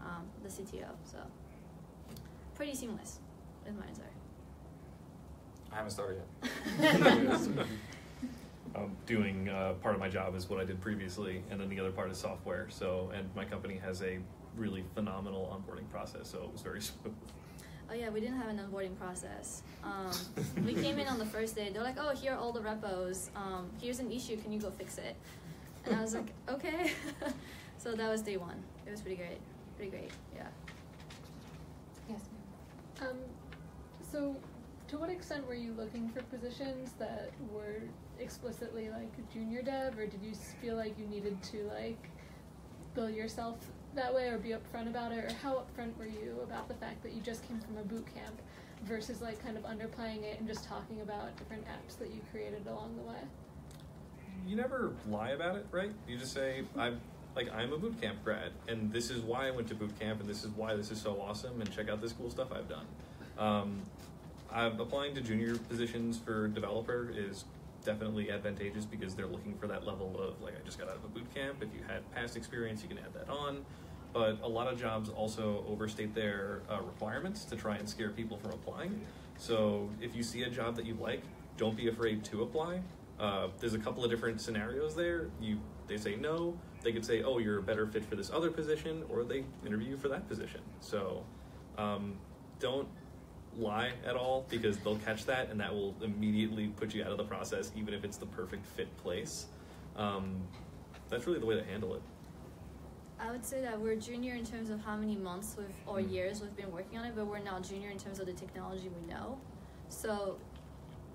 um, the CTO. So pretty seamless my answer. I haven't started yet. um, doing uh, part of my job is what I did previously, and then the other part is software. So, and my company has a really phenomenal onboarding process, so it was very smooth. Oh yeah, we didn't have an onboarding process. Um, we came in on the first day. They're like, "Oh, here are all the repos. Um, here's an issue. Can you go fix it?" And I was like, "Okay." so that was day one. It was pretty great. Pretty great. Yeah. Yes. Um, so, to what extent were you looking for positions that were explicitly like junior dev, or did you feel like you needed to like bill yourself that way, or be upfront about it, or how upfront were you about the fact that you just came from a boot camp versus like kind of underplaying it and just talking about different apps that you created along the way? You never lie about it, right? You just say, "I'm like I'm a boot camp grad, and this is why I went to boot camp, and this is why this is so awesome, and check out this cool stuff I've done." Um, I'm applying to junior positions for developer is definitely advantageous because they're looking for that level of like I just got out of a boot camp. If you had past experience, you can add that on. But a lot of jobs also overstate their uh, requirements to try and scare people from applying. So if you see a job that you like, don't be afraid to apply. Uh, there's a couple of different scenarios there. You they say no. They could say, oh, you're a better fit for this other position, or they interview you for that position. So um, don't lie at all because they'll catch that and that will immediately put you out of the process, even if it's the perfect fit place. Um, that's really the way to handle it. I would say that we're junior in terms of how many months we've, or Mm. years we've been working on it, but we're not junior in terms of the technology we know. So,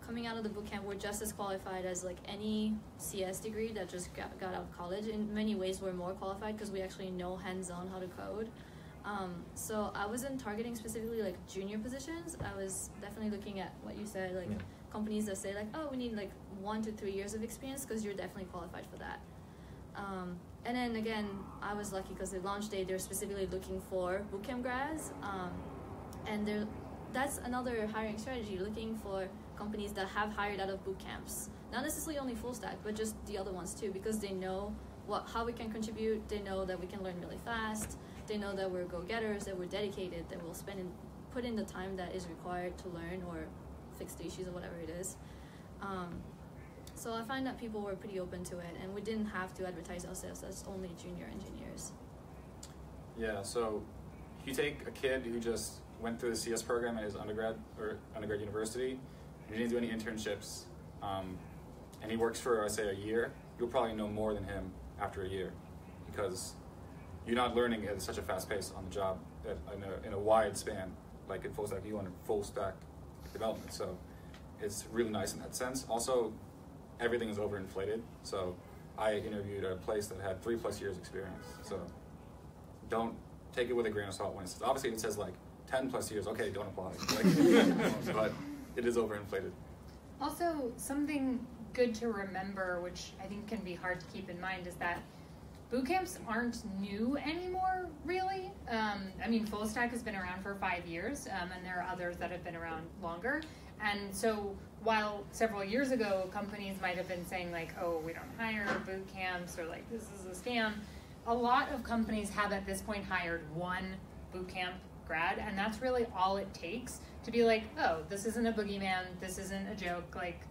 coming out of the bootcamp, we're just as qualified as like any CS degree that just got, got out of college. In many ways, we're more qualified because we actually know hands-on how to code. Um, so I wasn't targeting specifically like junior positions. I was definitely looking at what you said, like Yeah. companies that say like, oh, we need like one to three years of experience because you're definitely qualified for that. Um, and then again, I was lucky because the launch day they're specifically looking for bootcamp grads, um, and they're that's another hiring strategy. Looking for companies that have hired out of boot camps, not necessarily only full stack, but just the other ones too, because they know what how we can contribute. They know that we can learn really fast. They know that we're go getters, that we're dedicated, that we'll spend in, put in the time that is required to learn or fix the issues or whatever it is. Um, so I find that people were pretty open to it, and we didn't have to advertise ourselves as only junior engineers. Yeah, so if you take a kid who just went through the CS program at his undergrad or undergrad university, and he didn't do any internships, um, and he works for, I say, a year, you'll probably know more than him after a year, because you're not learning at such a fast pace on the job at, in, a, in a wide span, like in full stack, you want full stack development. So it's really nice in that sense. Also, everything is overinflated. So I interviewed a place that had three plus years experience. So don't take it with a grain of salt when it says, obviously it says like 10 plus years, okay, don't apply. Like, but it is overinflated. Also, something good to remember, which I think can be hard to keep in mind, is that boot camps aren't new anymore, really. Um, I mean, Full Stack has been around for five years, um, and there are others that have been around longer. And so, while several years ago companies might have been saying, like, oh, we don't hire boot camps, or like, this is a scam, a lot of companies have at this point hired one boot camp grad, and that's really all it takes to be like, oh, this isn't a boogeyman, this isn't a joke, like,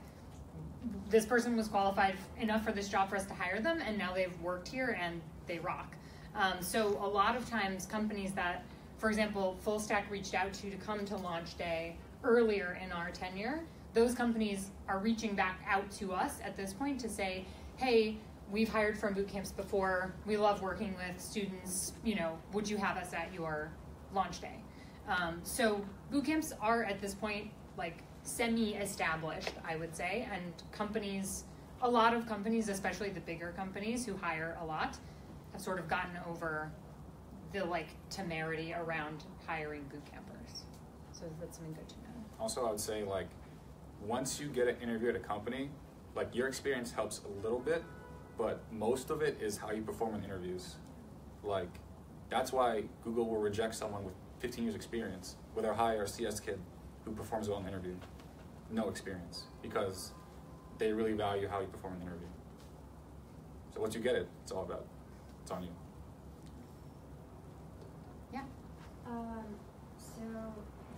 this person was qualified enough for this job for us to hire them, and now they've worked here and they rock. Um, so a lot of times, companies that, for example, Full Stack reached out to to come to launch day earlier in our tenure, those companies are reaching back out to us at this point to say, hey, we've hired from boot camps before. We love working with students. You know, would you have us at your launch day? Um, so boot camps are at this point like semi-established, I would say, and companies, a lot of companies, especially the bigger companies who hire a lot, have sort of gotten over the like temerity around hiring boot campers. So that's something good to know. Also, I would say like once you get an interview at a company, like your experience helps a little bit, but most of it is how you perform in interviews. Like that's why Google will reject someone with 15 years experience, whether hire a CS kid who performs well in an interview, no experience, because they really value how you perform in an interview. So once you get it, it's all about, it's on you. Yeah. Um, so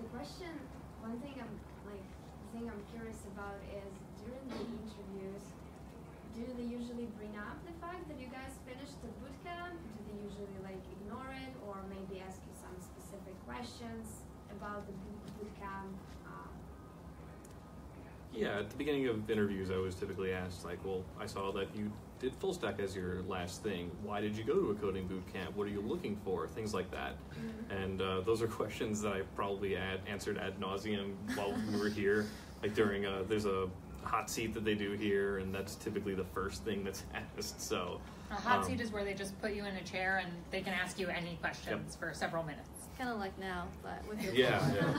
the question, one thing I'm like, the thing I'm curious about is during the interviews, do they usually bring up the fact that you guys finished the boot camp? Do they usually like ignore it or maybe ask you some specific questions about the Yeah, at the beginning of interviews, I was typically asked, like, well, I saw that you did full stack as your last thing. Why did you go to a coding boot camp? What are you looking for? Things like that. And uh, those are questions that I probably ad- answered ad nauseum while we were here. Like during a, there's a hot seat that they do here, and that's typically the first thing that's asked. So, A hot um, seat is where they just put you in a chair and they can ask you any questions for several minutes. Kind of like now, but with your yeah, yeah,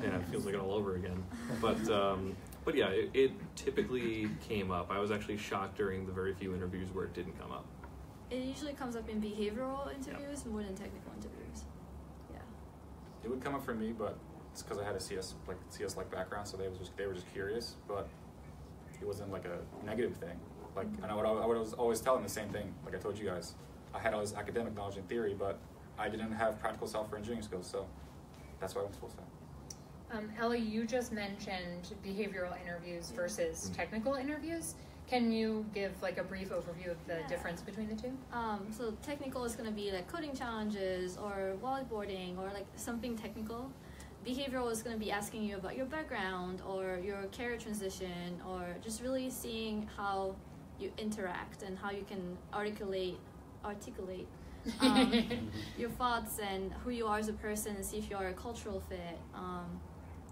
yeah. It feels like it all over again. But um, but yeah, it, it typically came up. I was actually shocked during the very few interviews where it didn't come up. It usually comes up in behavioral interviews more than technical interviews. Yeah. It would come up for me, but it's because I had a CS like CS like background, so they was just they were just curious, but it wasn't like a negative thing. Like mm-hmm. and I would al- I would always- always tell them the same thing. Like I told you guys, I had all this academic knowledge and theory, but I didn't have practical software engineering skills, so that's why I went to full stack. Um, Ellie, you just mentioned behavioral interviews versus technical interviews. Can you give like a brief overview of the Yeah. difference between the two? Um, so technical is going to be like coding challenges or whiteboarding or like something technical. Behavioral is going to be asking you about your background or your career transition or just really seeing how you interact and how you can articulate articulate um, your thoughts and who you are as a person and see if you are a cultural fit. Um,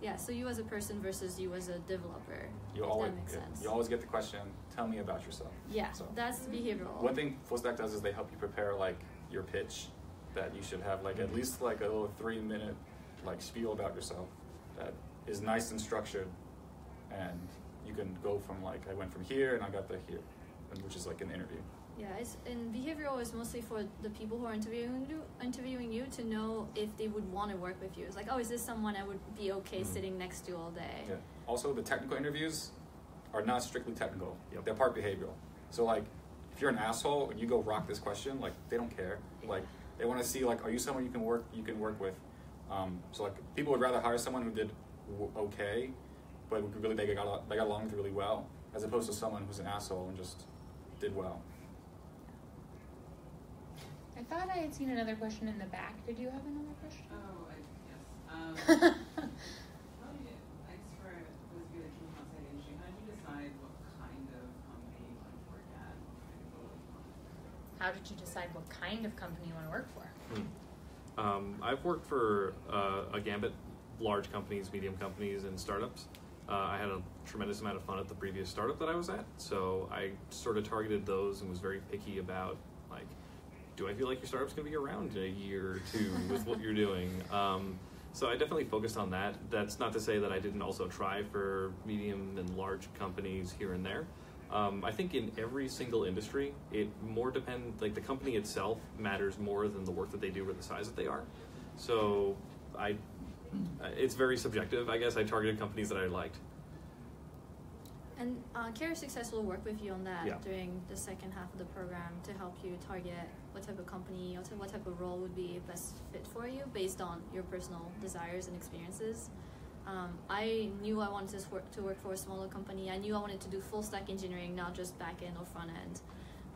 yeah, so you as a person versus you as a developer. You always that makes sense. you always get the question, "Tell me about yourself." yeah, So that's behavioral. one thing full stack does is they help you prepare like your pitch that you should have like at mm-hmm. least like a little three minute like spiel about yourself that is nice and structured and you can go from like I went from here and I got to here and which is like an interview Yeah, it's in behavioral is mostly for the people who are interviewing you, interviewing you to know if they would want to work with you. It's like, oh, is this someone I would be okay Mhm. sitting next to all day? Yeah. Also, the technical interviews are not strictly technical. Yep. They're part behavioral. So like, if you're an asshole and you go rock this question, like they don't care. Like they want to see like, are you someone you can work you can work with? Um, so like, people would rather hire someone who did w- okay, but really they got they got along with really well, as opposed to someone who's an asshole and just did well. I thought I had seen another question in the back. Did you have another question? Oh, I, yes. Um, how do you, thanks for those of you that came from outside industry. How did you decide what kind of company you wanted to work at? What kind of role you wanted to work How did you decide what kind of company you want to work for? Um, I've worked for uh, a gambit, large companies, medium companies, and startups. Uh, I had a tremendous amount of fun at the previous startup that I was at, so I sort of targeted those and was very picky about like, do I feel like your startup's going to be around in a year or two with what you're doing? Um, so I definitely focused on that. That's not to say that I didn't also try for medium and large companies here and there. Um, I think in every single industry, it more depends, like the company itself matters more than the work that they do or the size that they are. So I, it's very subjective. I guess I targeted companies that I liked. And uh, Career Success will work with you on that Yeah. during the second half of the program to help you target what type of company or to- what type of role would be best fit for you based on your personal desires and experiences. Um, I knew I wanted to work to work for a smaller company. I knew I wanted to do full stack engineering, not just back end or front end.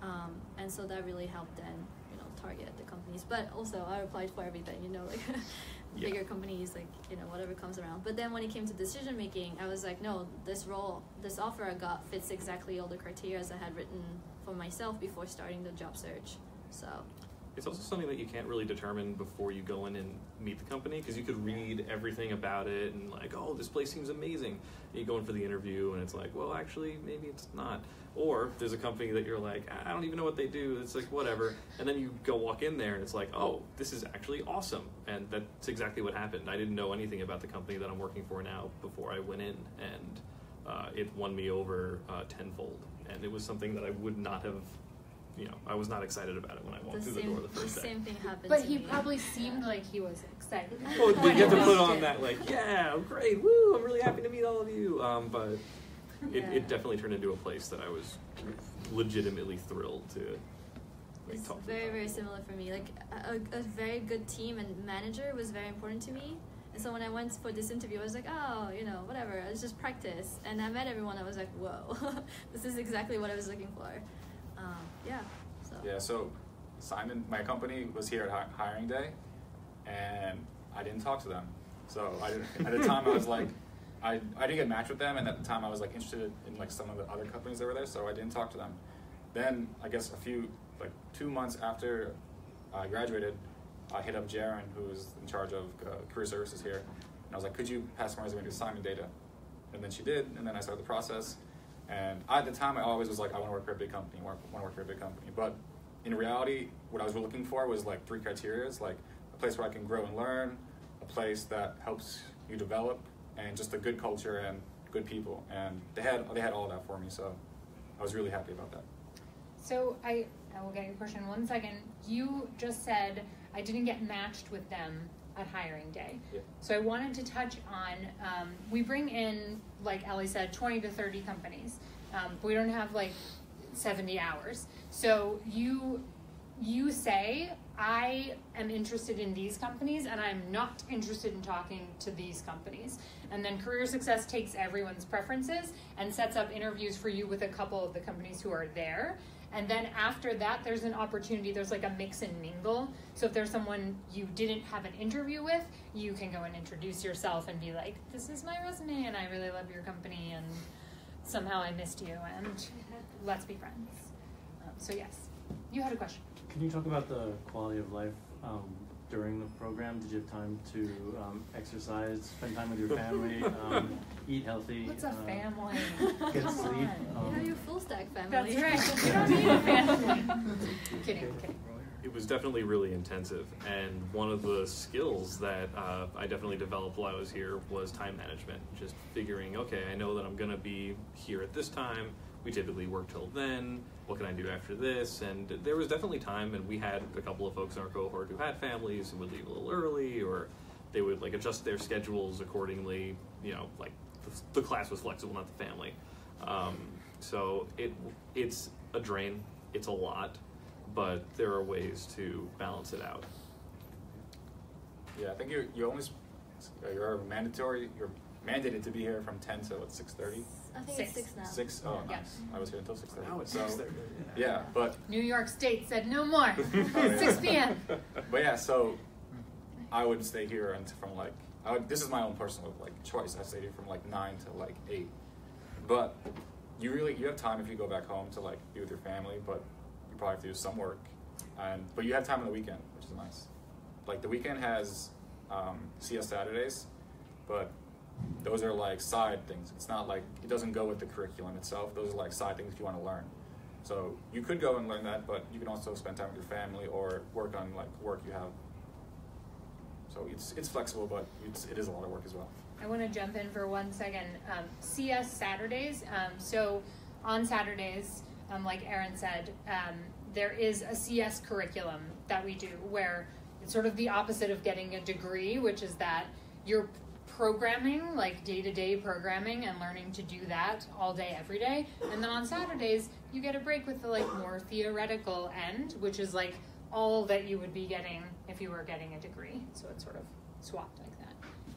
Um, and so that really helped then, you know, target the companies. But also, I applied for everything, you know, like Yeah. bigger companies, like you know, whatever comes around. But then when it came to decision making, I was like, no, this role, this offer I got fits exactly all the criteria I had written for myself before starting the job search. So It's also something that you can't really determine before you go in and meet the company because you could read everything about it and like, oh, this place seems amazing. And you go in for the interview and it's like, well, actually, maybe it's not. Or there's a company that you're like, I don't even know what they do. It's like whatever. And then you go walk in there and it's like, oh, this is actually awesome. And that's exactly what happened. I didn't know anything about the company that I'm working for now before I went in, and uh, it won me over uh, tenfold. And it was something that I would not have. You know, I was not excited about it when I walked the through the door the the first day. same thing happened. But to he me. probably seemed like he was excited. Well, when you have to put on that like, yeah, great, woo! I'm really happy to meet all of you. Um, but it, Yeah. it definitely turned into a place that I was legitimately thrilled to like, It's talk very about. very similar for me. Like a, a very good team and manager was very important to me. And so when I went for this interview, I was like, oh, you know, whatever. It's just practice. And I met everyone. I was like, whoa, this is exactly what I was looking for. Um, yeah. So. Yeah, so Simon, my company was here at hiring day, and I didn't talk to them. So I didn't, at the time I was like, I, I didn't get matched with them, and at the time I was like interested in like some of the other companies that were there, so I didn't talk to them. Then I guess a few like two months after I graduated, I hit up Jaren, who's in charge of uh, career services here, and I was like, could you pass my resume to Simon Data? And then she did, and then I started the process. And at the time, I always was like, I want to work for a big company, want to work for a big company. But in reality, what I was looking for was like three criteria: like a place where I can grow and learn, a place that helps you develop, and just a good culture and good people. And they had they had all that for me, so I was really happy about that. So I, I will get your question in one second. You just said I didn't get matched with them at hiring day. Yeah. So I wanted to touch on. Um, we bring in, like Ellie said, twenty to thirty companies. Um, but we don't have like seventy hours. So you, you say I am interested in these companies and I'm not interested in talking to these companies. And then Career Success takes everyone's preferences and sets up interviews for you with a couple of the companies who are there. And then after that, there's an opportunity, there's like a mix and mingle. So if there's someone you didn't have an interview with, you can go and introduce yourself and be like, this is my resume and I really love your company and somehow I missed you and let's be friends. Um, so, yes, you had a question. Can you talk about the quality of life um, during the program? Did you have time to um, exercise, spend time with your family, um, eat healthy? What's a uh, family? Get Come sleep. on. You have Um, your full stack family. That's right. You don't need a family. kidding, kidding. It was definitely really intensive, and one of the skills that uh, I definitely developed while I was here was time management. Just figuring, okay, I know that I'm gonna be here at this time. We typically work till then. What can I do after this? And there was definitely time, and we had a couple of folks in our cohort who had families and would leave a little early, or they would like adjust their schedules accordingly. You know, like the, the class was flexible, not the family. Um, so it it's a drain. It's a lot, but there are ways to balance it out. Yeah, I think you you almost you're mandatory. You're mandated to be here from ten to what six thirty. I think Six. it's six now. Six. Oh, Yeah. nice. I was here until six thirty. Now it's so, 6:30, Yeah, but New York State said no more. Oh, 6 p.m. but yeah, so I would stay here until from like I would, this is my own personal like choice. I stayed here from like nine to like eight. But you really you have time if you go back home to like be with your family, but you probably have to do some work. And but you have time on the weekend, which is nice. Like the weekend has um, CS Saturdays, but those are like side things. It's not like it doesn't go with the curriculum itself. Those are like side things you want to learn. So you could go and learn that, but you can also spend time with your family or work on like work you have. So it's it's flexible, but it's, it is a lot of work as well. I want to jump in for one second. Um, CS Saturdays. Um, so on Saturdays, um, like Aaron said, um, there is a CS curriculum that we do where it's sort of the opposite of getting a degree, which is that you're programming, like day to day programming, and learning to do that all day, every day. And then on Saturdays, you get a break with the like more theoretical end, which is like all that you would be getting if you were getting a degree. So it's sort of swapped like that.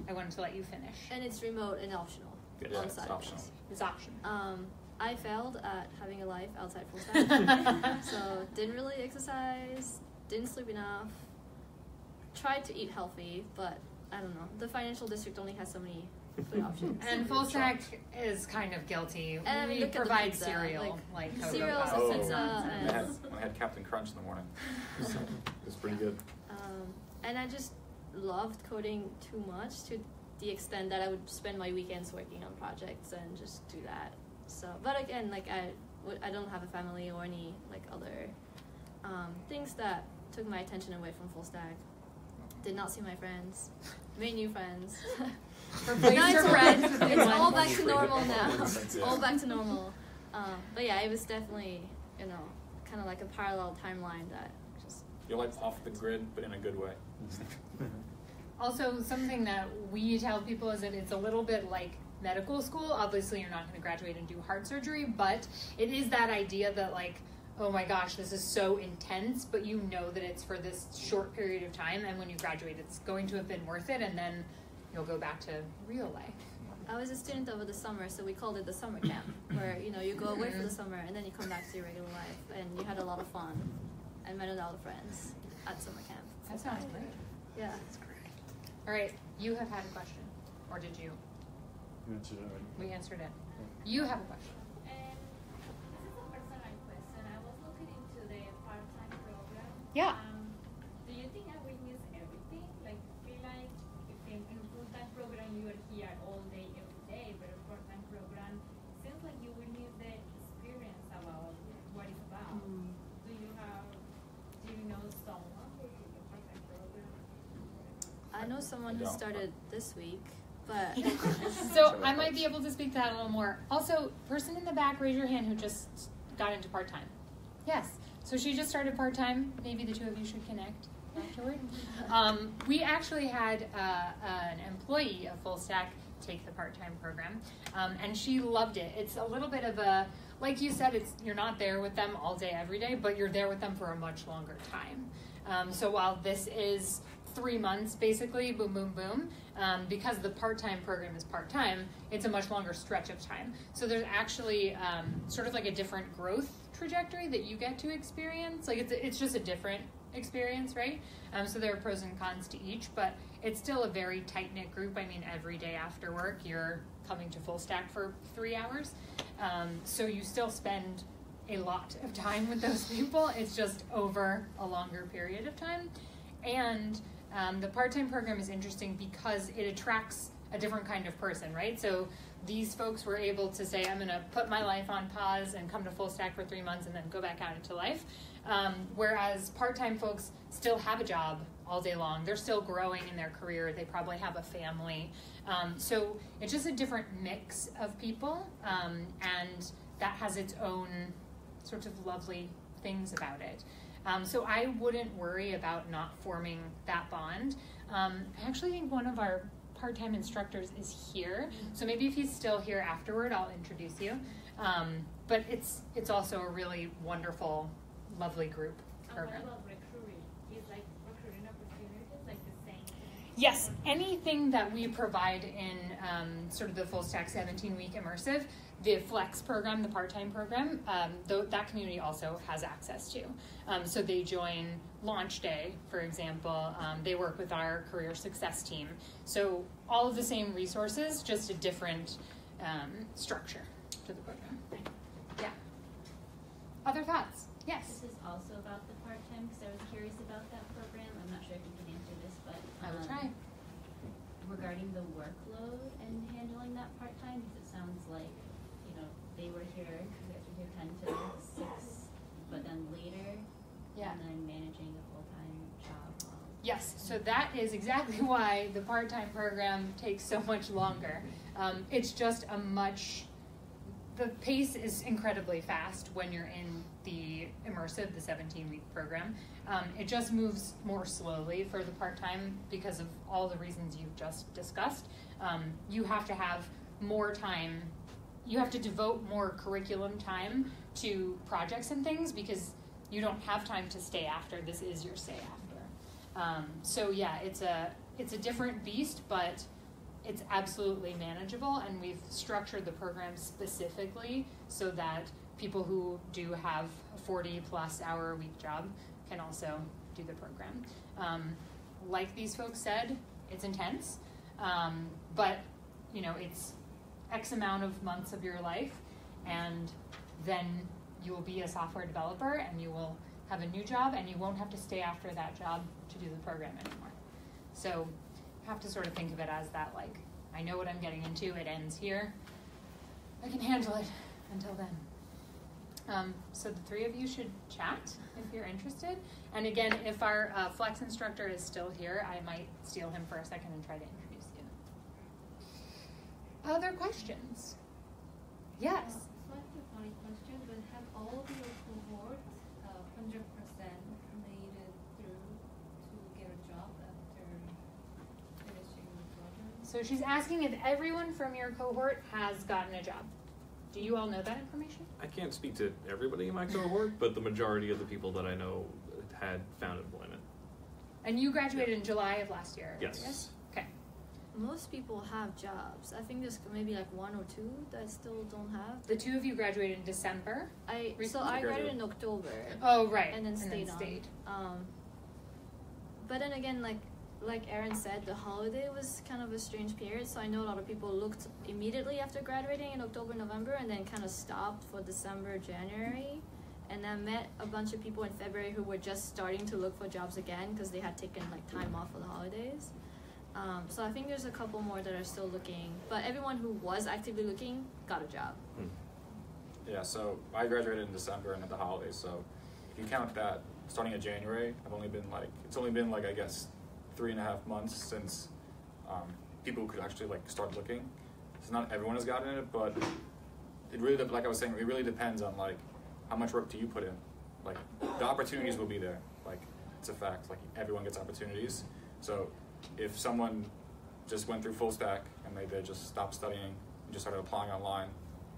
I wanted to let you finish. And it's remote and optional Yeah, on it's Saturdays. optional. It's optional. Um, I failed at having a life outside full time. so didn't really exercise, didn't sleep enough. Tried to eat healthy, but I don't know. The financial district only has so many food options. And full stack is kind of guilty. And I mean, we look at the provide pizza, cereal, like, like, Cocoa cereals Puffs. and pizza I and- had, I had Captain Crunch in the morning. So it was pretty good. Um, and I just loved coding too much to the extent that I would spend my weekends working on projects and just do that. So, but again, like I, w- I don't have a family or any like other um, things that took my attention away from full stack. Did not see my friends, made new friends. Replaced Now your it's all friends back- It's all back to normal now. Yeah. all back to normal. Um, but yeah, it was definitely you know kind of like a parallel timeline that just You're like off the grid, but in a good way. Also, something that we tell people is that it's a little bit like medical school. Obviously, you're not going to graduate and do heart surgery, but it is that idea that, like, oh my gosh, this is so intense, but you know that it's for this short period of time, and when you graduate, it's going to have been worth it, and then you'll go back to real life. I was a student over the summer, so we called it the summer camp, where you know you go away for the mm-hmm. summer and then you come back to your regular life, and you had a lot of fun, and met a lot of friends at summer camp. That sounds great. Yeah. That's great. All right, you have had a question, or did you? You answered it. We answered it. You have a question. Yeah. Um, do you think I will miss everything? Like, feel like if in, in full-time program you are here all day, every day, but a part-time program seems like you will miss the experience about what it's about. Mm. Do you have, do you know someone who took a part-time program? I know someone who started this week, but So I might be able to speak to that a little more. Also, person in the back, raise your hand who just got into part time. Yes. So she just started part time. Maybe the two of you should connect afterward. Um, we actually had uh, an employee of Full Stack take the part time program, um, and she loved it. It's a little bit of a like you said, it's you're not there with them all day every day, but you're there with them for a much longer time. Um, so while this is three months basically, boom, boom, boom, um, because the part time program is part time, it's a much longer stretch of time. So there's actually um, sort of like a different growth trajectory that you get to experience. Like it's, it's just a different experience, right? Um, so there are pros and cons to each, but it's still a very tight knit group. I mean, every day after work, you're coming to full stack for three hours. Um, so you still spend a lot of time with those people. It's just over a longer period of time. And um, the part time program is interesting because it attracts a different kind of person, right? So these folks were able to say, I'm going to put my life on pause and come to full stack for three months and then go back out into life. Um, whereas part time folks still have a job all day long. They're still growing in their career. They probably have a family. Um, so it's just a different mix of people. Um, and that has its own sort of lovely things about it. Um, so I wouldn't worry about not forming that bond. Um, I actually think one of our part-time instructors is here, so maybe if he's still here afterward, I'll introduce you. Um, but it's it's also a really wonderful, lovely group program. what about recruiting? Is like recruiting opportunities like the same? Yes, anything that we provide in um, sort of the full stack 17 week immersive, the flex program, the part time program, um, th- that community also has access to. Um, so they join launch day, for example, um, they work with our career success team. So all of the same resources, just a different um, structure to the program. Yeah. Other thoughts? Yes. This is also about the part-time, because I was curious about that program. I'm not sure if you can answer this, but. I will um, try. Regarding the workload and handling that part-time, because it sounds like, they were here, you guys were here ten to six, but then later. Yeah. And then managing a full-time job. while- Yes, so that is exactly why the part time program takes so much longer. Um, it's just a much, the pace is incredibly fast when you're in the immersive, the 17 week program. Um, it just moves more slowly for the part time because of all the reasons you've just discussed. Um, you have to have more time, you have to devote more curriculum time to projects and things because you don't have time to stay after. This is your stay after. Um, so yeah, it's a it's a different beast, but it's absolutely manageable, and we've structured the program specifically so that people who do have a forty plus hour a week job can also do the program. Um, like these folks said, it's intense, um, but you know it's X amount of months of your life, and then you will be a software developer, and you will have a new job, and you won't have to stay after that job to do the program anymore. So you have to sort of think of it as that like, I know what I'm getting into, it ends here. I can handle it until then. Um, so the three of you should chat if you're interested. And again, if our uh, flex instructor is still here, I might steal him for a second and try to. Other questions? Yes. Uh, Slightly funny question, but have all of your cohort uh, hundred percent made it through to get a job after finishing the program? So she's asking if everyone from your cohort has gotten a job. Do you all know that information? I can't speak to everybody in my cohort, but the majority of the people that I know had found employment. And you graduated in July of last year. Yes. Okay. Most people have jobs. I think there's maybe like one or two that I still don't have. The two of you graduated in December. I so Recently? I graduated in October. Oh, right. And then And then stayed stayed. on. Um, but then again, like like Aaron said, the holiday was kind of a strange period. So I know a lot of people looked immediately after graduating in October, November, and then kind of stopped for December, January. And then met a bunch of people in February who were just starting to look for jobs again because they had taken like time off for the holidays. Um, so I think there's a couple more that are still looking, but everyone who was actively looking got a job. Yeah, so I graduated in December and at the holidays, so if you count that, starting in January, I've only been like, it's only been like, I guess, three and a half months since um, people could actually like start looking. So not everyone has gotten it, but it really, like I was saying, it really depends on like, how much work do you put in? Like, the opportunities will be there, like, it's a fact, like, everyone gets opportunities. So if someone just went through full stack and they, they just stopped studying and just started applying online,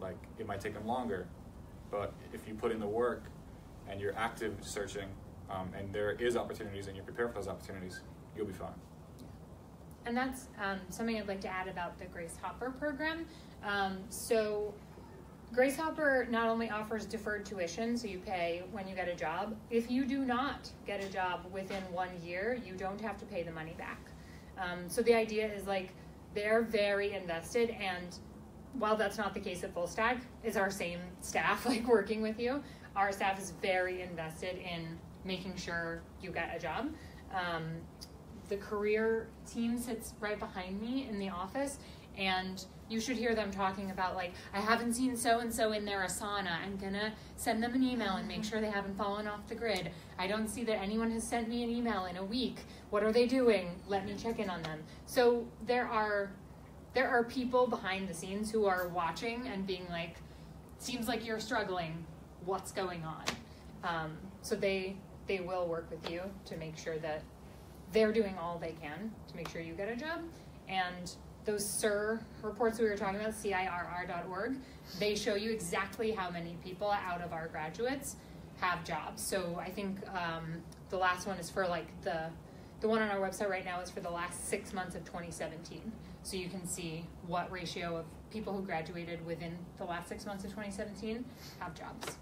like it might take them longer. But if you put in the work and you're active searching, um, and there is opportunities and you prepare for those opportunities, you'll be fine. And that's um, something I'd like to add about the Grace Hopper program. Um, so, Grace Hopper not only offers deferred tuition, so you pay when you get a job. If you do not get a job within one year, you don't have to pay the money back. Um, so the idea is like they're very invested, and while that's not the case at Full Stack, is our same staff like working with you. Our staff is very invested in making sure you get a job. Um, the career team sits right behind me in the office and you should hear them talking about like i haven't seen so and so in their asana i'm gonna send them an email and make sure they haven't fallen off the grid i don't see that anyone has sent me an email in a week what are they doing let me check in on them so there are there are people behind the scenes who are watching and being like seems like you're struggling. What's going on? Um, so they they will work with you to make sure that they're doing all they can to make sure you get a job. And those CIRR reports we were talking about, CIRR.org, they show you exactly how many people out of our graduates have jobs. So I think um, the last one is for like the the one on our website right now is for the last six months of 2017. So you can see what ratio of people who graduated within the last six months of 2017 have jobs.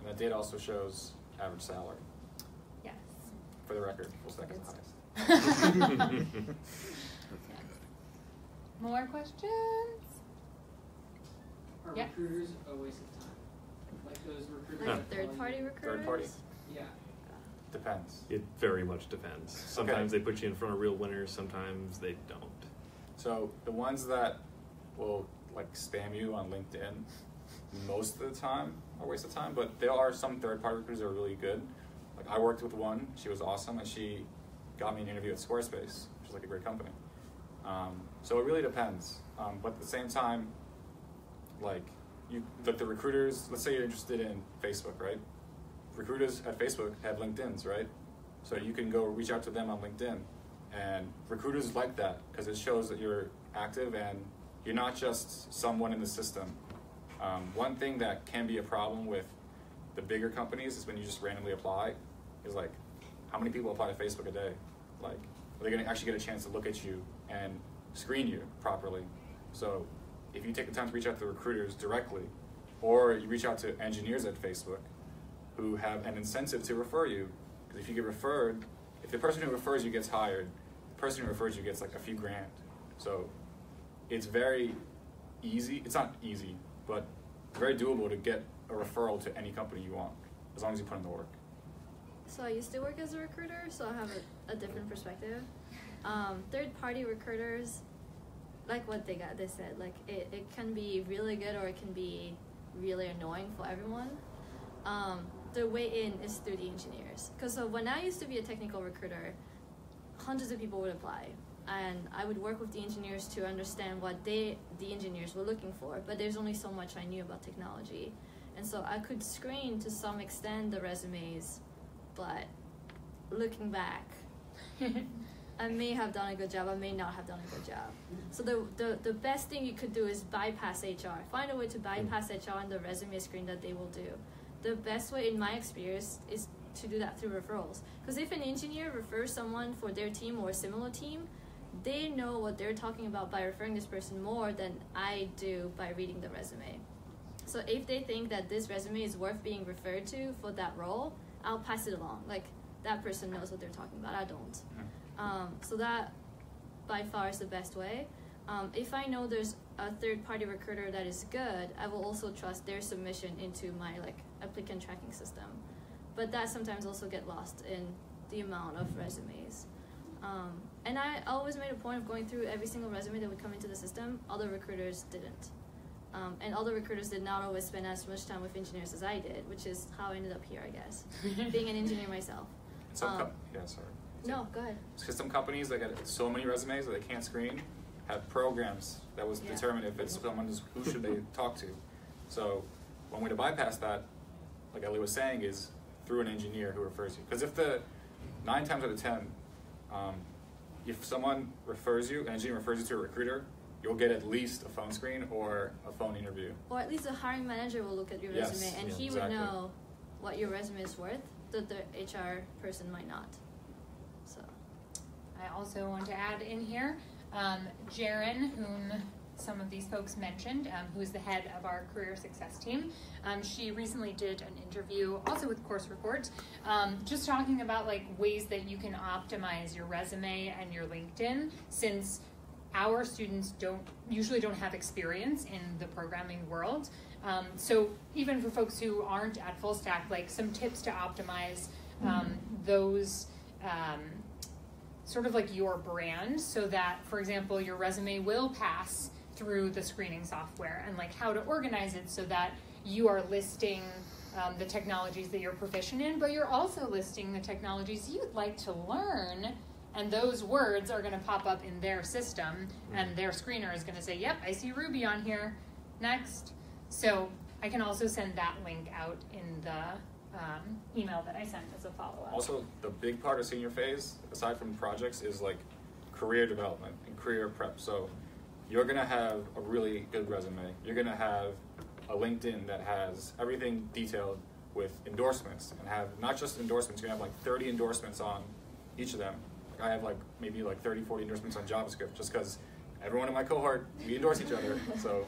And that data also shows average salary. Yes. For the record, full the highest. More questions? Are Yeah. recruiters a waste of time? Like those recruiters. Like that third party recruiters? Third party? Yeah. Depends. It very much depends. Sometimes they put you in front of real winners, sometimes they don't. So the ones that will like spam you on LinkedIn, most of the time are a waste of time. But there are some third party recruiters that are really good. Like I worked with one, she was awesome, and she got me an interview at Squarespace, which is like a great company. Um, so it really depends. Um, but at the same time, like you, like the recruiters. Let's say you're interested in Facebook, right? Recruiters at Facebook have LinkedIn's, right? So you can go reach out to them on LinkedIn, and recruiters like that because it shows that you're active and you're not just someone in the system. Um, one thing that can be a problem with the bigger companies is when you just randomly apply. Is like, how many people apply to Facebook a day? Like, are they going to actually get a chance to look at you and screen you properly? So, if you take the time to reach out to recruiters directly, or you reach out to engineers at Facebook who have an incentive to refer you, because if you get referred, if the person who refers you gets hired, the person who refers you gets like a few grand. So, it's very easy. It's not easy, but very doable to get a referral to any company you want, as long as you put in the work. So I used to work as a recruiter, so I have a, a different perspective. Um, third party recruiters, like what they got, they said, like it, it can be really good or it can be really annoying for everyone. Um, the way in is through the engineers. Because so when I used to be a technical recruiter, hundreds of people would apply. And I would work with the engineers to understand what they, the engineers, were looking for. But there's only so much I knew about technology. And so I could screen to some extent the resumes, but looking back, I may have done a good job, I may not have done a good job. So the, the, the best thing you could do is bypass HR. Find a way to bypass HR on the resume screen that they will do. The best way, in my experience, is to do that through referrals. Because if an engineer refers someone for their team or a similar team, they know what they're talking about by referring this person more than I do by reading the resume. So if they think that this resume is worth being referred to for that role, I'll pass it along. Like that person knows what they're talking about. I don't. Um, so that by far is the best way. Um, if I know there's a third party recruiter that is good, I will also trust their submission into my like applicant tracking system. But that sometimes also get lost in the amount of resumes. Um, and I always made a point of going through every single resume that would come into the system. Other recruiters didn't. Um, and other recruiters did not always spend as much time with engineers as I did, which is how I ended up here, I guess, being an engineer myself. Um, yeah, sorry. No, go ahead. Because some companies that get so many resumes that they can't screen have programs that was Yeah. determine if it's someone who should they talk to. So one way to bypass that, like Ellie was saying, is through an engineer who refers you. Because if the nine times out of ten, um, if someone refers you, an engineer refers you to a recruiter, you'll get at least a phone screen or a phone interview. Or at least the hiring manager will look at your Yes, resume and yeah, he exactly. would know what your resume is worth that the HR person might not. I also want to add in here, um, Jaren, whom some of these folks mentioned, um, who is the head of our career success team. Um, she recently did an interview, also with Course Report, um, just talking about like ways that you can optimize your resume and your LinkedIn, since our students don't usually don't have experience in the programming world. Um, so even for folks who aren't at full stack, like some tips to optimize um, those. Sort of like your brand so that for example your resume will pass through the screening software and like how to organize it so that you are listing um, the technologies that you're proficient in but you're also listing the technologies you'd like to learn and those words are going to pop up in their system and their screener is going to say yep i see ruby on here. Next. So I can also send that link out in the um, email that I sent as a follow up. Also, the big part of senior phase, aside from projects, is like career development and career prep. So you're gonna have a really good resume. You're gonna have a LinkedIn that has everything detailed with endorsements and have not just endorsements, you're gonna have like 30 endorsements on each of them. Like I have like maybe like 30, 40 endorsements on JavaScript just because everyone in my cohort, we endorse each other. So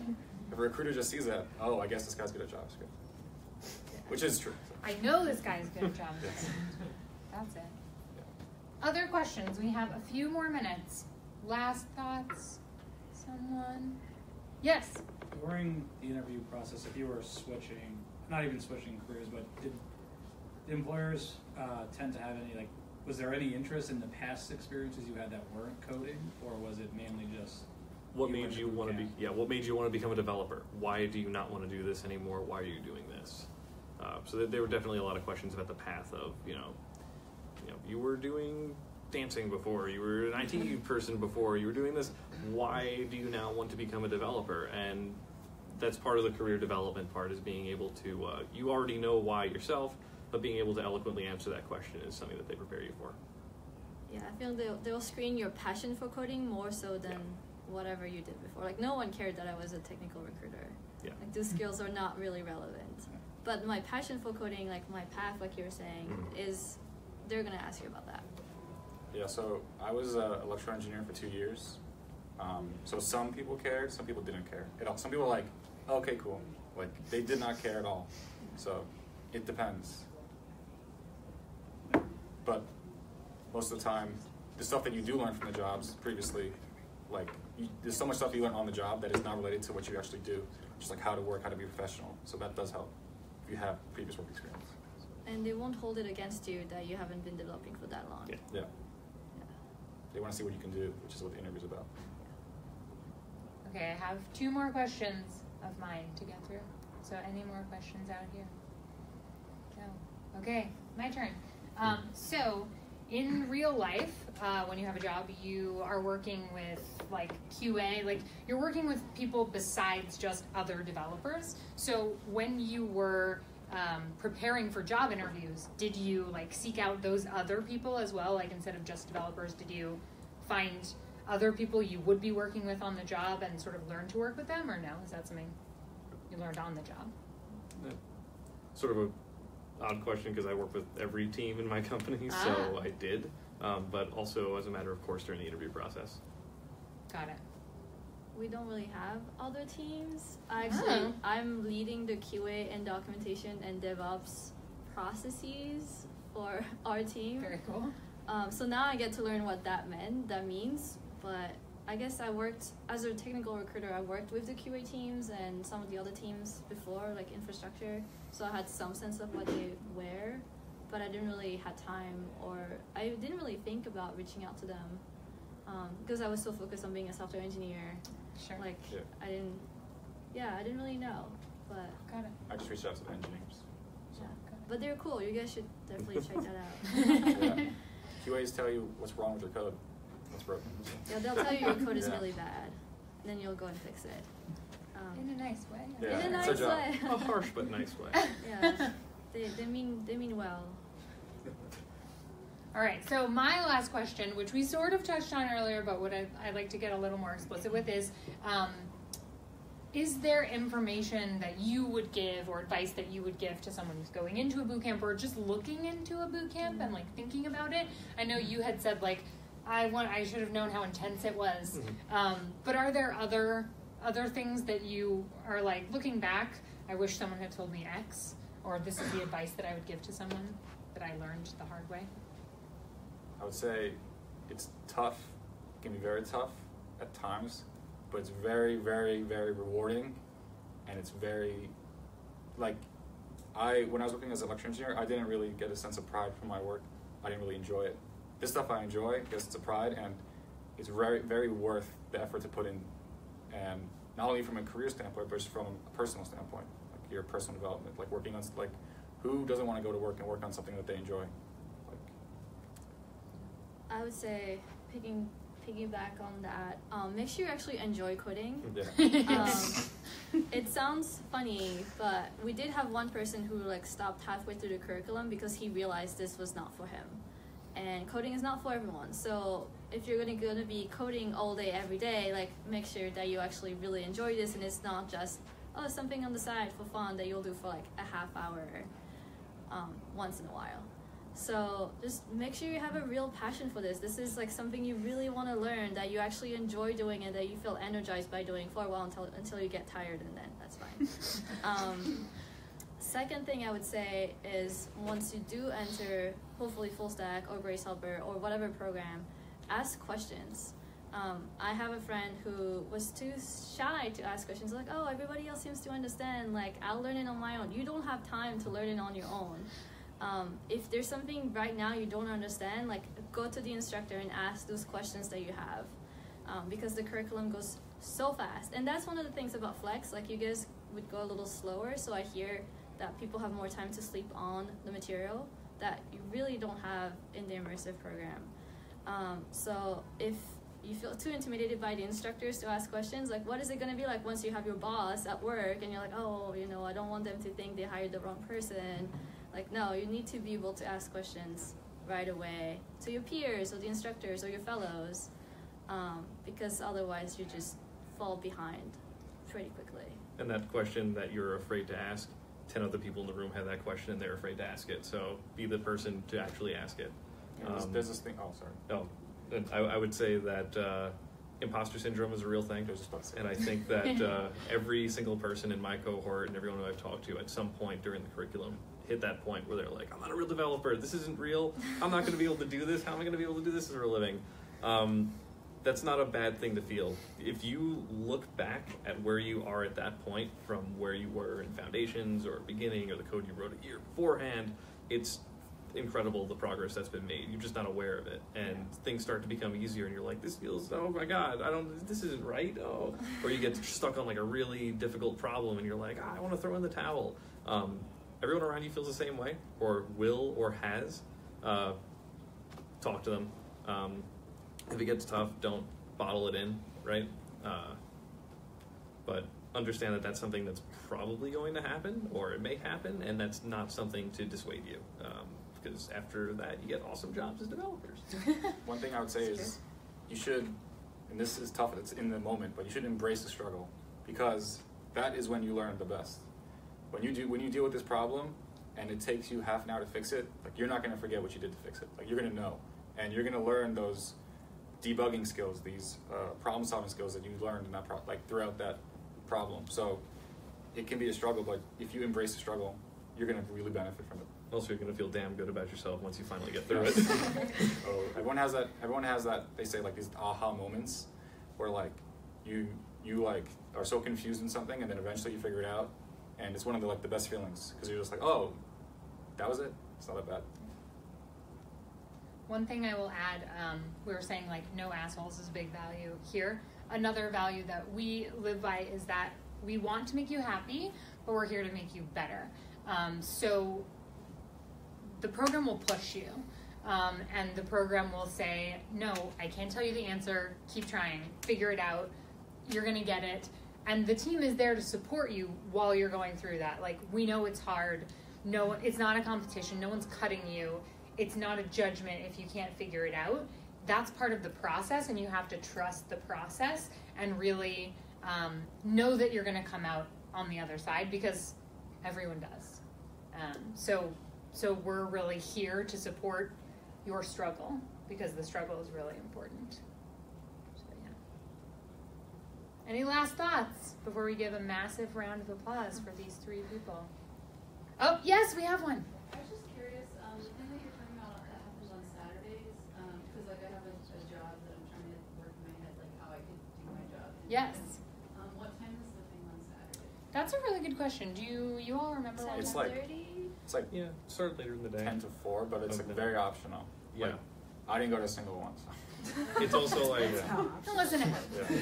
if a recruiter just sees that, oh, I guess this guy's good at JavaScript. Which is true. I know this guy's good at JavaScript. That's it. Other questions? We have a few more minutes. Last thoughts? Someone? Yes. During the interview process, if you were switching, not even switching careers, but did, did employers uh, tend to have any like? Was there any interest in the past experiences you had that weren't coding, or was it mainly just What you made you want to be? Yeah, what made you want to become a developer? Why do you not want to do this anymore? Why are you doing this? Uh, so there- there were definitely a lot of questions about the path of you know, you know, you were doing dancing before, you were an IT person before, you were doing this. Why do you now want to become a developer? And that's part of the career development part is being able to. Uh, you already know why yourself, but being able to eloquently answer that question is something that they prepare you for. Yeah, I feel they'll, they'll screen your passion for coding more so than whatever you did before. Like, no one cared that I was a technical recruiter. Yeah. Like, those skills are not really relevant. But my passion for coding, like my path, like you were saying, Mhm. is they're gonna ask you about that. Yeah, so I was an electrical engineer for two years. Um, so some people cared, some people didn't care. It all, some people were like, okay, cool. Like they did not care at all. So it depends. But most of the time, the stuff that you do learn from the jobs previously, like you, there's so much stuff you learn on the job that is not related to what you actually do, just like how to work, how to be professional. So that does help you have previous work experience. And they won't hold it against you that you haven't been developing for that long. Yeah. Yeah. They want to see what you can do, which is what the interview's about. Okay, I have two more questions of mine to get through. So, any more questions out here? No. Okay, my turn. Um, so, in real life, uh, when you have a job, you are working with like QA, like you're working with people besides just other developers. So, when you were um, preparing for job interviews, did you like seek out those other people as well? Like instead of just developers, did you find other people you would be working with on the job and sort of learn to work with them, or no? Is that something you learned on the job? sort of a odd question because I work with every team in my company, Ah. so I did. Um, but also as a matter of course during the interview process. Got it. We don't really have other teams. I Actually, Oh. I'm leading the QA and documentation and DevOps processes for our team. Very cool. Um, so now I get to learn what that meant, that means. But I guess I worked as a technical recruiter. I worked with the QA teams and some of the other teams before, like infrastructure. So I had some sense of what they were, but I didn't really have time, or I didn't really think about reaching out to them um, because I was so focused on being a software engineer. Sure. Like Yeah. I didn't, yeah, I didn't really know, but Got it. I just reached out to the engineers. yeah. But they're cool. You guys should definitely check that out. Yeah. QAs tell you what's wrong with your code. What's broken. Yeah, they'll tell you your code is Yeah. really bad, and then you'll go and fix it. Um, In a nice way. Yeah, in a nice their job. way. A harsh but nice way. yeah, they, they mean they mean well. All right, so my last question, which we sort of touched on earlier, but what I, I'd like to get a little more explicit with is um, Is there information that you would give or advice that you would give to someone who's going into a boot camp or just looking into a boot camp and like thinking about it? I know you had said like, I want, I should have known how intense it was. Um, but are there other other things that you are like looking back? I wish someone had told me X, or this is the advice that I would give to someone that I learned the hard way. I would say it's tough. It can be very tough at times, but it's very, very, very rewarding, and it's very like I when I was working as an electrical engineer, I didn't really get a sense of pride from my work. I didn't really enjoy it. This stuff I enjoy because it's a pride, and it's very, very worth the effort to put in, and not only from a career standpoint, but just from a personal standpoint, like your personal development, like working on like who doesn't want to go to work and work on something that they enjoy. Like, I would say picking piggyback on that. Um, make sure you actually enjoy coding. Yeah. um, it sounds funny, but we did have one person who like stopped halfway through the curriculum because he realized this was not for him. And coding is not for everyone. So if you're gonna gonna be coding all day every day, like make sure that you actually really enjoy this and it's not just oh something on the side for fun that you'll do for like a half hour um, once in a while. So just make sure you have a real passion for this. This is like something you really want to learn that you actually enjoy doing and that you feel energized by doing for a while until until you get tired and then that's fine. um, second thing I would say is once you do enter hopefully full stack or Grace Hopper or whatever program, ask questions. Um, I have a friend who was too shy to ask questions like, oh, everybody else seems to understand. Like, I'll learn it on my own. You don't have time to learn it on your own. Um, if there's something right now you don't understand, like, go to the instructor and ask those questions that you have. Um, because the curriculum goes so fast. And that's one of the things about Flex. Like, you guys would go a little slower. So I hear that people have more time to sleep on the material that you really don't have in the immersive program. Um, so if you feel too intimidated by the instructors to ask questions, like what is it going to be like once you have your boss at work and you're like, oh, you know, I don't want them to think they hired the wrong person. Like, no, you need to be able to ask questions right away to your peers or the instructors or your fellows, um, because otherwise you just fall behind pretty quickly. And that question that you're afraid to ask, 10 other people in the room have that question and they're afraid to ask it. So be the person to actually ask it. And there's, Um, there's this thing. Oh, sorry. Oh, and I, I would say that uh, imposter syndrome is a real thing. I was just about to say And I think that uh, every single person in my cohort and everyone who I've talked to at some point during the curriculum hit that point where they're like, I'm not a real developer. This isn't real. I'm not going to be able to do this. How am I going to be able to do this for a living? Um, that's not a bad thing to feel. If you look back at where you are at that point from where you were in foundations or beginning or the code you wrote a year beforehand, it's incredible the progress that's been made. You're just not aware of it, and things start to become easier, and you're like, "This feels, oh my god, I don't, this isn't right." Oh, or you get stuck on like a really difficult problem, and you're like, ah, "I want to throw in the towel." Um, everyone around you feels the same way, or will, or has. Uh, talk to them. Um, if it gets tough, don't bottle it in, right? Uh, but understand that that's something that's probably going to happen, or it may happen, and that's not something to dissuade you. Um, because after that, you get awesome jobs as developers. One thing I would say It's is you should, and this is tough, it's in the moment, but you should embrace the struggle because that is when you learn the best. When you do, when you deal with this problem and it takes you half an hour to fix it, like you're not going to forget what you did to fix it. Like you're going to know, and you're going to learn those debugging skills, these uh, problem solving skills that you learned in that pro- like throughout that problem. So it can be a struggle, but if you embrace the struggle, you're going to really benefit from it. Also, you're going to feel damn good about yourself once you finally get through it. oh, everyone has that. Everyone has that. They say like these aha moments, where like you you like are so confused in something, and then eventually you figure it out, and it's one of the like the best feelings because you're just like, oh, that was it. It's not that bad. One thing I will add, um, we were saying like no assholes is a big value here. Another value that we live by is that we want to make you happy, but we're here to make you better. Um, so the program will push you. Um, and the program will say, No, I can't tell you the answer. Keep trying. Figure it out. You're going to get it. And the team is there to support you while you're going through that. Like, we know it's hard. No, it's not a competition. No one's cutting you. It's not a judgment if you can't figure it out. That's part of the process, and you have to trust the process and really um, know that you're going to come out on the other side because everyone does. Um, so, so we're really here to support your struggle because the struggle is really important. So, yeah. Any last thoughts before we give a massive round of applause for these three people? Oh, yes, we have one. I was just curious, um, the thing that you're talking about that happens on Saturdays, um, because like I have a, a job that I'm trying to work in my head, like how I could do my job. in Yes. Um, what time is the thing on Saturday? That's a really good question. Do you you all remember what It's time? like it's like yeah, start later in the day. ten to four, but it's like very optional. Yeah. Like, I didn't go to a single one. So. It's also like It wasn't a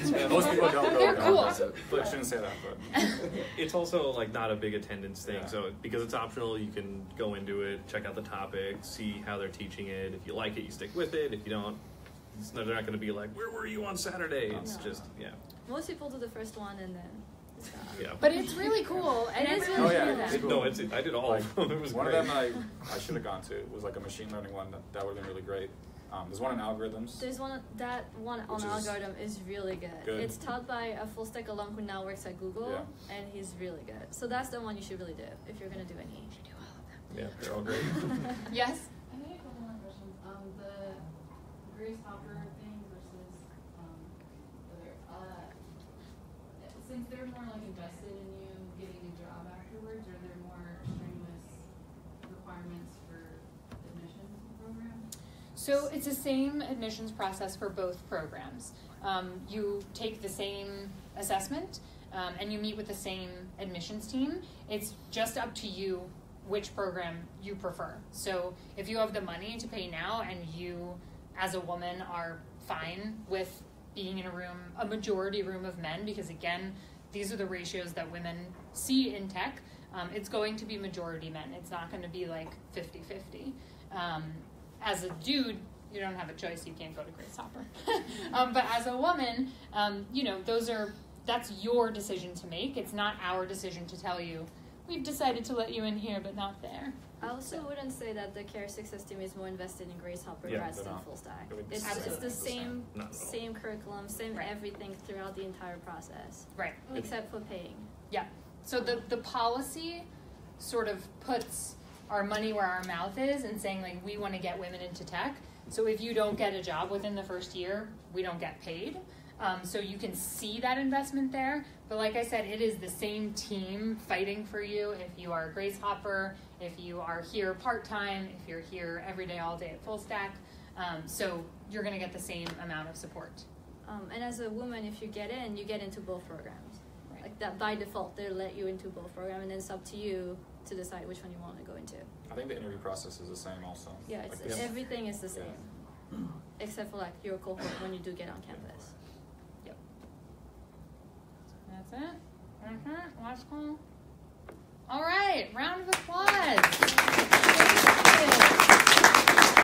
Yeah. Most people don't go. They're to cool. that. I shouldn't say that, but it's also like not a big attendance thing. Yeah. So because it's optional, you can go into it, check out the topic, see how they're teaching it. If you like it, you stick with it. If you don't, it's not, they're not going to be like, "Where were you on Saturday?" It's No. just yeah. Most people do the first one and then stuff. Yeah. But it's really cool, and It is really should Oh, yeah, do that. it's cool. No, it's I did all of them. It was one great. of them I, I should have gone to was like a machine learning one that, that would have been really great. Um, there's one in algorithms. There's one that one on Which is algorithm is really good. good. It's taught by a full stack alum who now works at Google, Yeah. and he's really good. So that's the one you should really do if you're gonna do any. Do all of them. Yeah, they're all great. Yes. I had a couple more questions. Um, the Grace Hopper thing versus um, the other. Uh, since they're more like invested in you getting a job afterwards, are there more strenuous requirements for admissions program? So it's the same admissions process for both programs. Um, you take the same assessment um, and you meet with the same admissions team. It's just up to you which program you prefer. So if you have the money to pay now and you, as a woman, are fine with being in a room, a majority room of men, because again, these are the ratios that women see in tech. Um, it's going to be majority men. It's not going to be like 50 50. Um, as a dude, you don't have a choice. You can't go to Grace Hopper. um, but as a woman, um, you know, those are that's your decision to make. It's not our decision to tell you we've decided to let you in here, but not there. I also wouldn't say that the Care Success team is more invested in Grace Hopper Yeah, grads they're than not. full stack. I mean, It's, it's it's the the same same. Not at all. same curriculum, same Right. everything throughout the entire process, Right. except for paying. Yeah. So the the policy sort of puts our money where our mouth is and saying like we want to get women into tech. So if you don't get a job within the first year, we don't get paid. Um, so you can see that investment there. But like I said, it is the same team fighting for you. If you are a Grace Hopper, if you are here part time, if you're here every day, all day at Full Stack, um, so you're going to get the same amount of support. Um, and as a woman, if you get in, you get into both programs. Like that by default, they let you into both programs, and then it's up to you to decide which one you want to go into. I think the interview process is the same also. Yeah, it's, Like, everything is the Yeah. same, except for like your cohort when you do get on campus. That's it. Mm-hmm. Last call. All right. Round of applause.